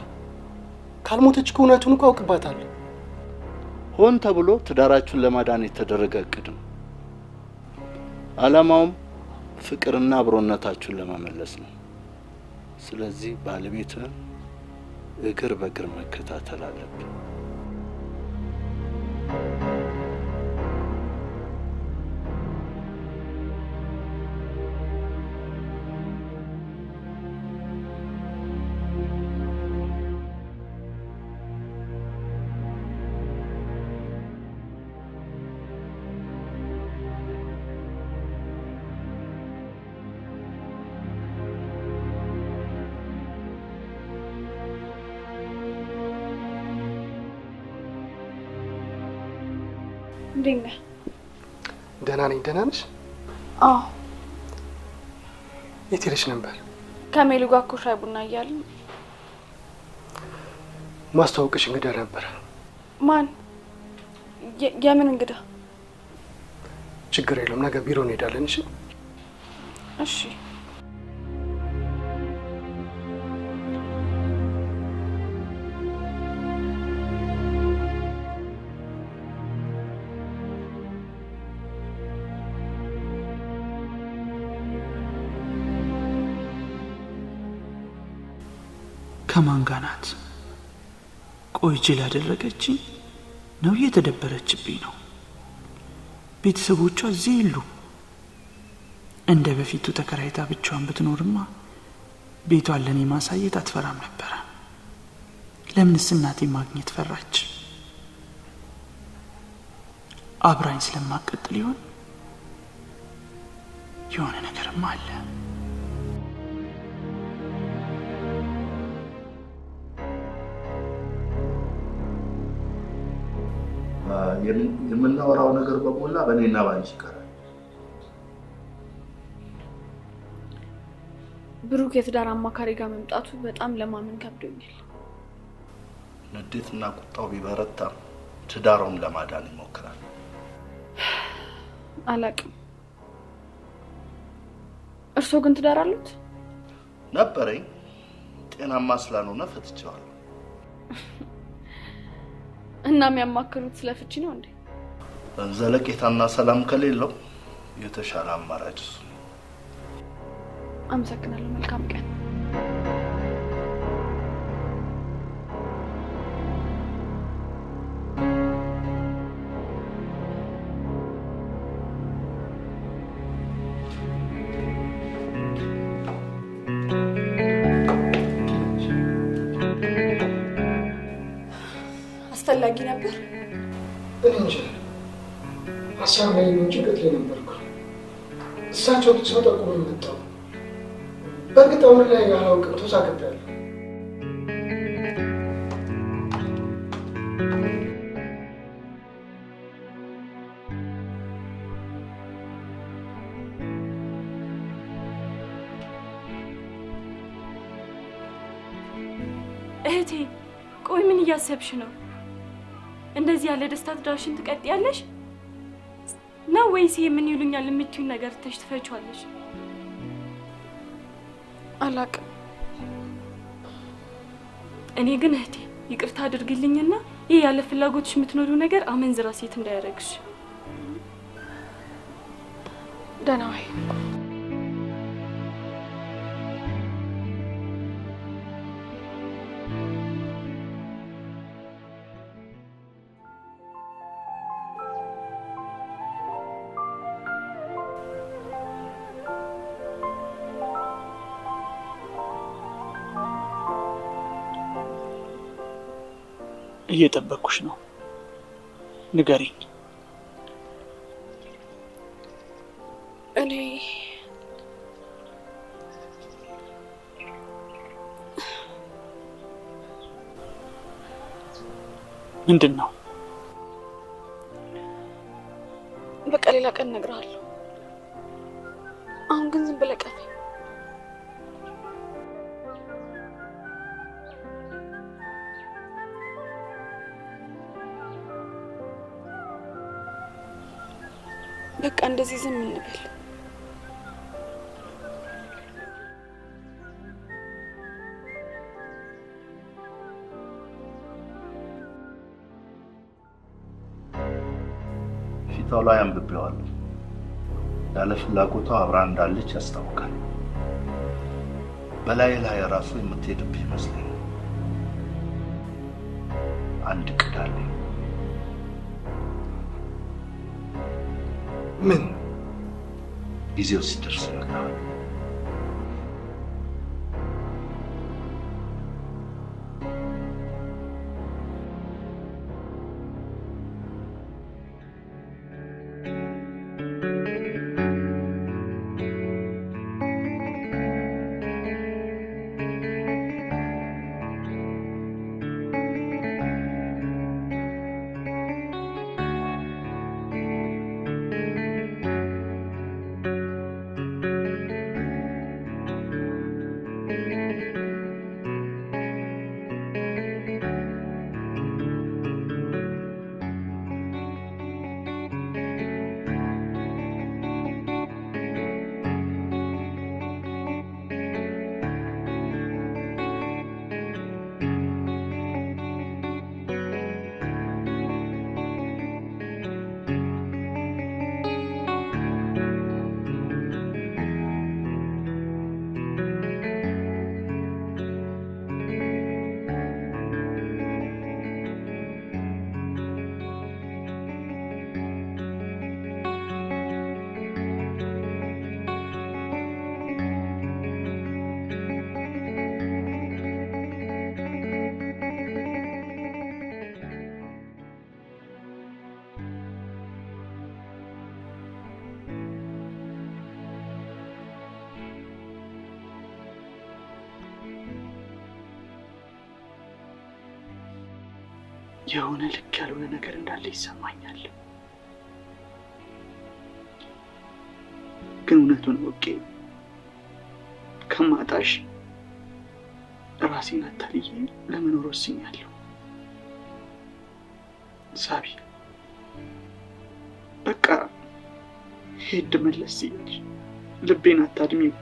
ካልሞተች እኮ እውነቱን እኮ አውቅባታለሁ። ሆን ተብሎ ትዳራችሁን ለማዳን የተደረገ እቅድ ነው። ዓላማውም ፍቅርና አብሮነታችሁን ለመመለስ ነው። ስለዚህ ባለቤትህን እግር በእግር መከታተል አለብን። ነኝ። ደህና ነሽ? አዎ የት ሄደሽ ነበር? ከሜሉ ጋር እኮ ሻይ ቡና እያልን ማስተዋወቅሽ እንግዳ ነበረ። ማን? የ- የምን እንግዳ? ችግር የለውም። ነገ ቢሮ እንሄዳለን። እሺ? እሺ ከማን ጋር ናት? ቆይ ጅል ያደረገችኝ ነው? እየተደበረችብኝ ነው? ቤተሰቦቿ እዚህ የሉ። እንደ በፊቱ ተከራይታ ብቻዋን ብትኖርማ ቤቷን ለእኔ ማሳየት አትፈራም ነበረ። ለምንስ እናቴ ማግኘት ፈራች? አብራኝ ስለማቀጥል ይሆን? የሆነ ነገርማ አለ። የምናወራው ነገር በሞላ በእኔና በአንቺ ይቀራል። ብሩክ የትዳር አማካሪ ጋር መምጣቱ በጣም ለማመን ከብዶኛል። ንዴትና ቁጣው ቢበረታም ትዳሩን ለማዳን ይሞክራል። አላቅም። እርስዎ ግን ትዳር አሉት? ነበረኝ፣ ጤናማ ስላልሆነ ፈትቼዋለሁ። እና የሚያማክሩት ስለ ፍቺ ነው እንዴ? ዘለቄታና ሰላም ከሌለው የተሻለ አማራጭ እሱ አመሰግናለሁ። መልካም ቀን። ብቻ ጠቁሞ መጣው። በእርግጥ አሁን ላይ አላውቅም፣ ተሳክቤያለሁ። እህቴ ቆይ ምን እያሰብሽ ነው? እንደዚህ ያለ ደስታ ትዳርሽን ትቀጥያለሽ ነው ወይስ ይሄ ምን ይሉኛል የምትዩን ነገር ትተሽ ትፈቿለሽ? አላቅም። እኔ ግን እህቴ ይቅርታ አድርግልኝና ይህ ያለ ፍላጎትሽ የምትኖሪው ነገር አመንዝራ ሴት እንዳያደርግሽ። ደህና እየጠበቅኩሽ ነው። ንገሪኝ። እኔ ምንድን ነው? በቃ ሌላ ቀን እነግርሃለሁ። አሁን ግን ዝም ብለህ ቀፈኝ። በቃ እንደዚህ ዝም እንበል። ፊቷ ላይ አንብቤዋለሁ። ያለ ፍላጎቷ አብራ እንዳለች ያስታውቃል። በላይ ላይ ራሱ የምትሄድብህ ይመስለኛል። አንድ እቅድ Visio Sisters. የሆነ ልክ ያልሆነ ነገር እንዳለ ይሰማኛል። ግን እውነቱን አውቄ ከማጣሽ ራሴን አታልዬ ለመኖር ወስኛለሁ። ሳቢ በቃ ሄድ መለስ እያልሽ ልቤን አታድሚው።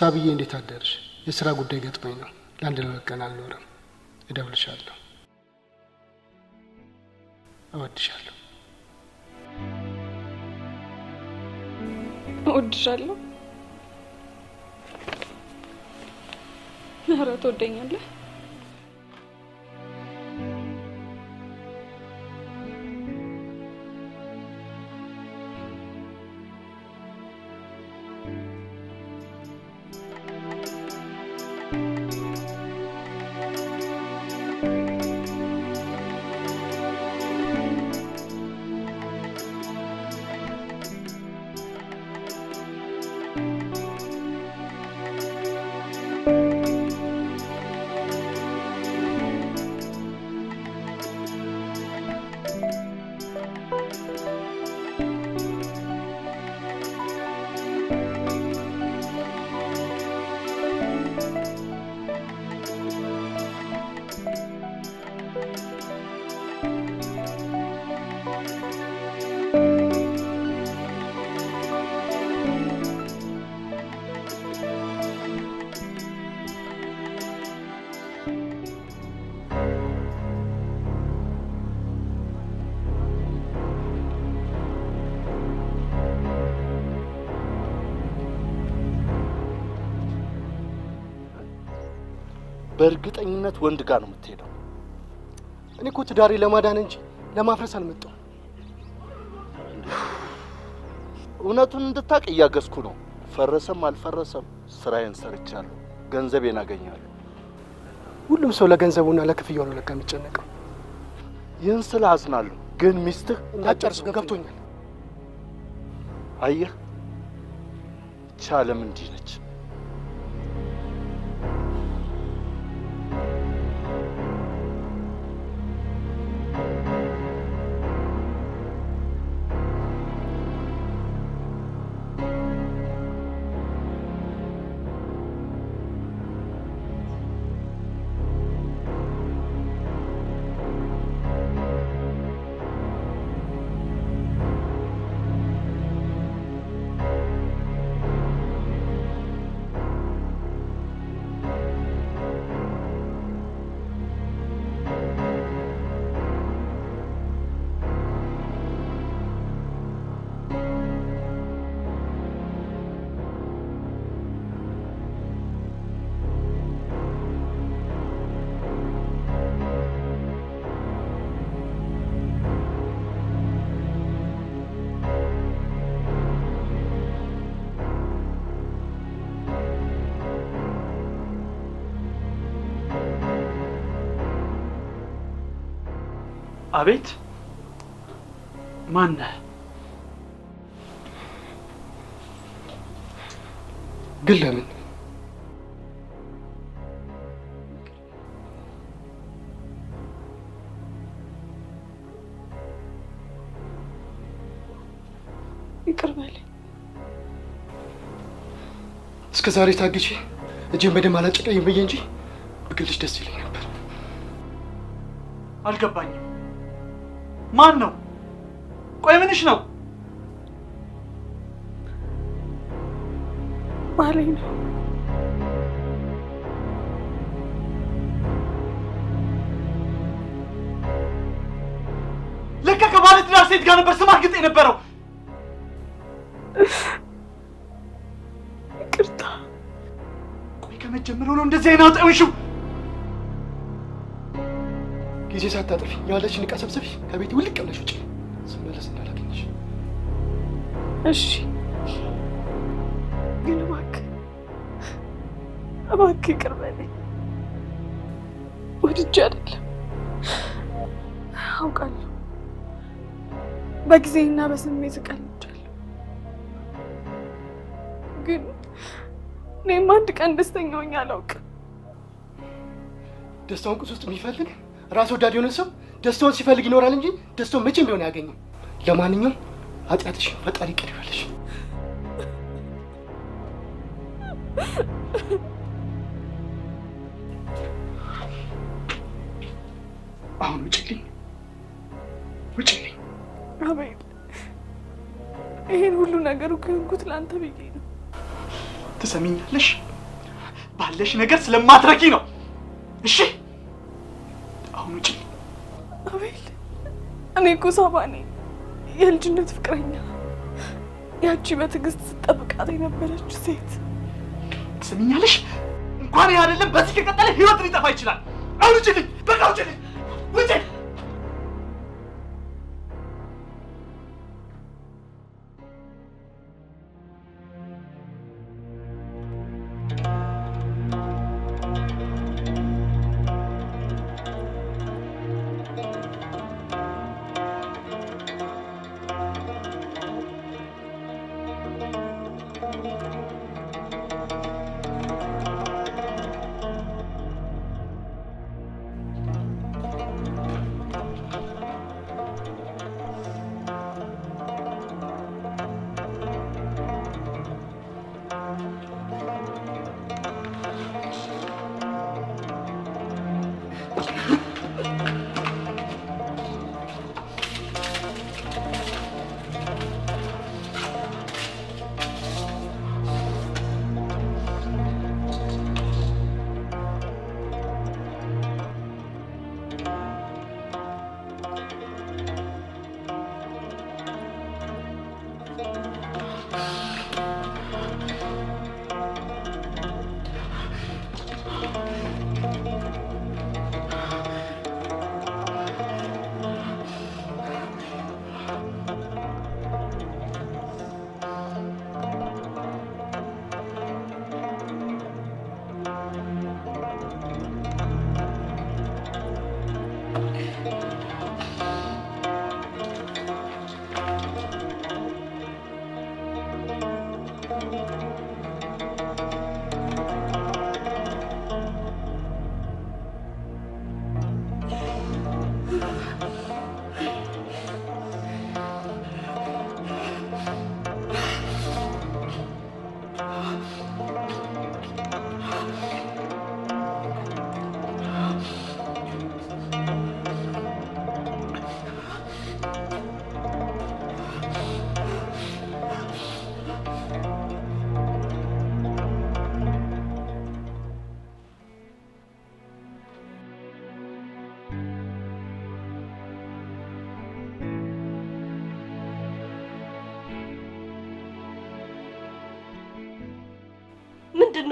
ሳብዬ እንዴት አደርሽ? የስራ ጉዳይ ገጥሞኝ ነው። ለአንድ ለሁለት ቀን አልኖርም። እደውልሻለሁ። እወድሻለሁ። እወድሻለሁ። ኧረ ትወደኛለህ? በእርግጠኝነት ወንድ ጋር ነው የምትሄደው። እኔ እኮ ትዳሬ ለማዳን እንጂ ለማፍረስ አልመጣሁም። እውነቱን እንድታቅ እያገዝኩ ነው። ፈረሰም አልፈረሰም ስራዬን ሰርቻለሁ፣ ገንዘቤን አገኛለሁ። ሁሉም ሰው ለገንዘቡና ለክፍያው ነው ለካ የሚጨነቀው። ይህን ስለ አዝናለሁ፣ ግን ሚስትህ እንዳጨርሰው ገብቶኛል። አየህ፣ ዓለም እንዲህ ነች። አቤት፣ ማን ነህ? ግን ለምን ይቅር በለኝ። እስከ ዛሬ ታግቼ እጄን በደም አላጨቀይም ብዬ እንጂ ብግልሽ ደስ ይለኝ ነበር። አልገባኝም። ማን ነው? ቆይ ምንሽ ነው? ባሌ ነው። ለካ ከባለ ትዳር ሴት ጋር ነበር ስማግጥ የነበረው። ይቅርታ። ቆይ ከመጀመሩ ነው እንደዚህ አይነት አውጣውሽው። ጊዜ ሳታጥፊ ያለችን ዕቃ ሰብስቢ ከቤት ውልቅ ብለሽ ውጭ። ስመለስ እንዳላገኝሽ። እሺ፣ ግን እባክህ እባክህ ይቅር በለኝ። ወድጄ አይደለም አውቃለሁ። በጊዜና በስሜት ቀልጃለሁ። ግን እኔም አንድ ቀን ደስተኛ ሆኜ አላውቅም። ደስታውን ቁስ ውስጥ የሚፈልግ ራስ ወዳድ የሆነ ሰው ደስታውን ሲፈልግ ይኖራል እንጂ ደስታውን መቼም ቢሆን አያገኝም። ለማንኛውም ኃጢአትሽ ፈጣሪ ይቅር ይበልሽ። አሁን ውጭልኝ፣ ውጭልኝ። አቤል፣ ይሄን ሁሉ ነገር እኮ የሆንኩት ለአንተ ብዬ ነው። ትሰሚኛለሽ? ባለሽ ነገር ስለማትረኪ ነው። እሺ፣ አቤል፣ እኔ እኮ ሳባ ነኝ፣ የልጅነት ፍቅረኛ፣ ያቺ በትዕግስት ስጠብቃት የነበረች ሴት። ትሰሚኛለሽ? እንኳን አይደለም፣ በዚህ ከቀጠለ ህይወት ሊጠፋ ይችላል። ውጭልኝ፣ በቃ ውጭልኝ፣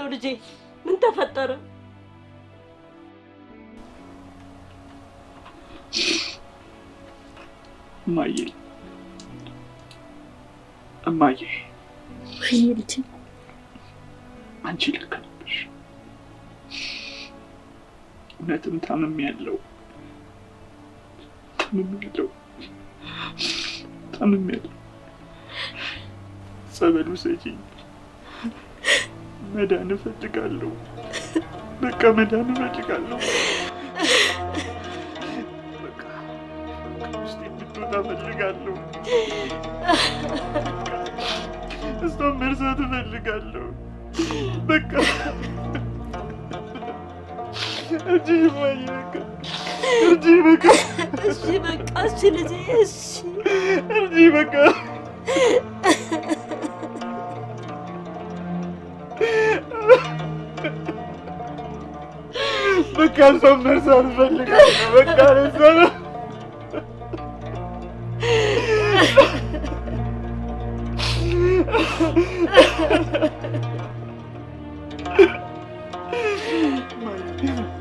ልጄ? ምን ተፈጠረ? እማዬ እማዬ፣ ወይ ልጄ፣ አንቺ ልክ ነበርሽ። እውነትም ታምም ያለው ታምሜያለሁ፣ ታምሜያለሁ። ጸበሉ ሰጪኝ። መዳን እፈልጋለሁ። በቃ መዳን እፈልጋለሁ። በቃ ከውስጤ እንድትወጣ እፈልጋለሁ። እሷን መርሳት እፈልጋለሁ። በቃ እርጅኝ እማዬ፣ በቃ እርጅኝ፣ በቃ እሺ በቃ እሺ ልጄ እሺ በቃ እሷን መርሳት እፈልጋለሁ። በቃ እሷን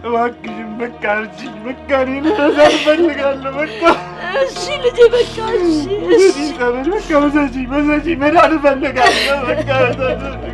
እባክሽን በቃ እርጅኝ፣ በቃ እኔን መርሳት እፈልጋለሁ። በቃ እሺ ልጄ በቃ እሺ እሺ እሺ ጸበል በቃ መሰጂኝ፣ መሰጂኝ፣ መዳን እፈልጋለሁ። በቃ መዳን እፈልጋለሁ።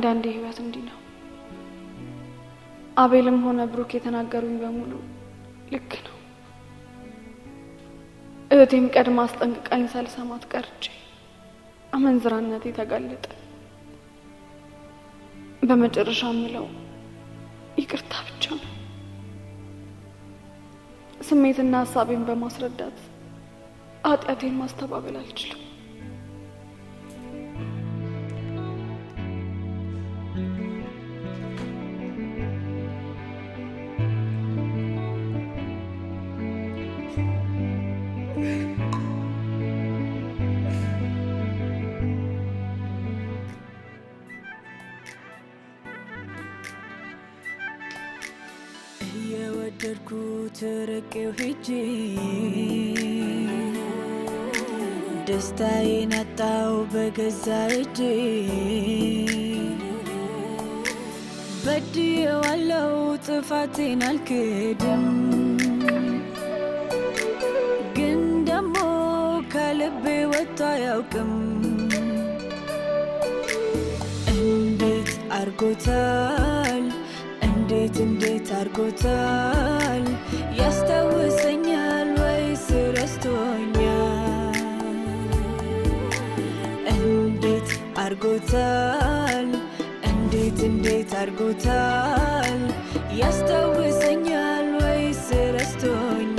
አንዳንዴ ህይወት እንዲህ ነው። አቤልም ሆነ ብሩክ የተናገሩኝ በሙሉ ልክ ነው። እህቴም ቀድማ አስጠንቅቃኝ ሳልሰማት ቀርቼ አመንዝራነቴ ተጋለጠ። በመጨረሻ ምለው ይቅርታ ብቻ ነው። ስሜትና ሀሳቤን በማስረዳት ኃጢአቴን ማስተባበል አልችልም። ደስታዬን አጣው በገዛ እጄ በድዬዋለው ጥፋቴን አልክድም ግን ደሞ ከልቤ ወጥቶ አያውቅም እንዴት አርጎታል እንዴት እንዴት አርጎታል ረስቶኛል እንዴት አርጎታል እንዴት እንዴት አርጎታል ያስታውሰኛል ወይስ ረስቶኛል?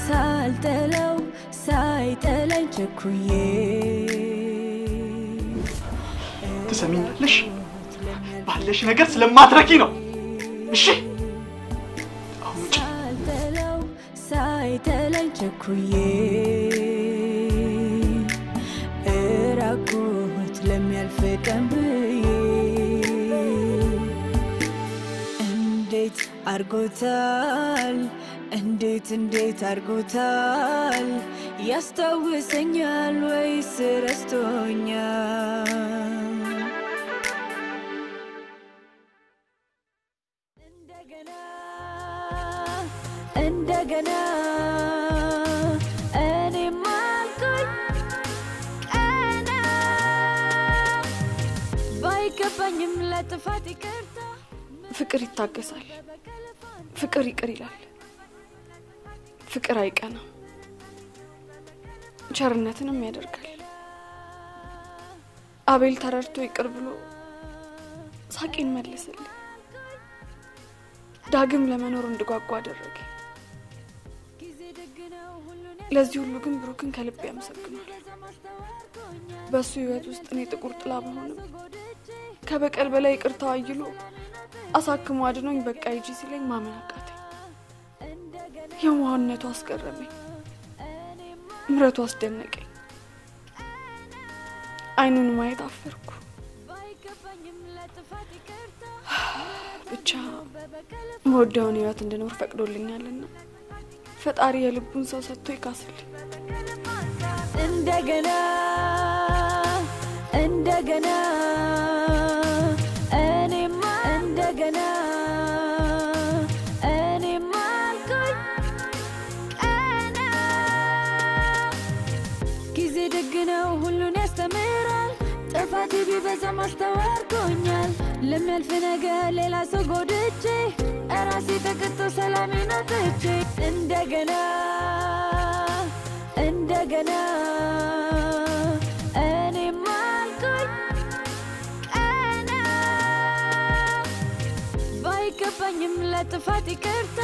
ሳልጠላው ሳይጠላኝ ቸኩዬ ትሰሚኛለሽ? ባለሽ ነገር ስለማትረኪ ነው። እሺ ሳይጠላኝ ቸኩዬ እራቁት ለሚያልፍ ቀን ብዬ እንዴት አርጎታል እንዴት እንዴት አርጎታል ያስታውሰኛል ወይስ ረስቶኛል እንደገና እኔም አልኩኝ ቀና ባይገባኝም ለጥፋት ይቅርታ ፍቅር ይታገሳል፣ ፍቅር ይቅር ይላል፣ ፍቅር አይቀናም፣ ቸርነትንም ያደርጋል። አቤል ተረድቶ ይቅር ብሎ ሳቄን መለስልኝ። ዳግም ለመኖር እንድጓጓ አደረገ። ለዚህ ሁሉ ግን ብሩክን ከልብ ያመሰግናል። በእሱ ህይወት ውስጥ እኔ ጥቁር ጥላ በሆንም ከበቀል በላይ ይቅርታ አይሎ አሳክሞ አድኖኝ በቃ ሂጂ ሲለኝ ማመን አቃተኝ። የዋህነቱ አስገረመኝ፣ ምረቱ አስደነቀኝ። አይኑን ማየት አፈርኩ። ብቻ መወዳውን ህይወት እንድኖር ፈቅዶልኛልና ፈጣሪ የልቡን ሰው ሰጥቶ ይካስልኝ። እንደገና እንደገና እኔማ እንደገና እኔማ አልኩኝ ቀና። ጊዜ ደግ ነው ሁሉን ያስተምራል። ጥፋቴ ቢበዛ ማስተዋርጎኛል ለሚያልፍ ነገር ሌላ ሰው ጎድቼ እራሴ ተቀጥቶ ሰላሜን አጥቼ እንደገና እንደገና እኔማ አልኩኝ ቀና። ባይገባኝም ለጥፋት ይቅርታ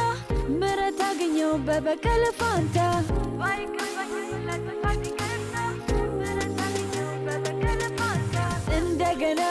ምሕረት አገኘው በበቀል ፋንታ። እንደገና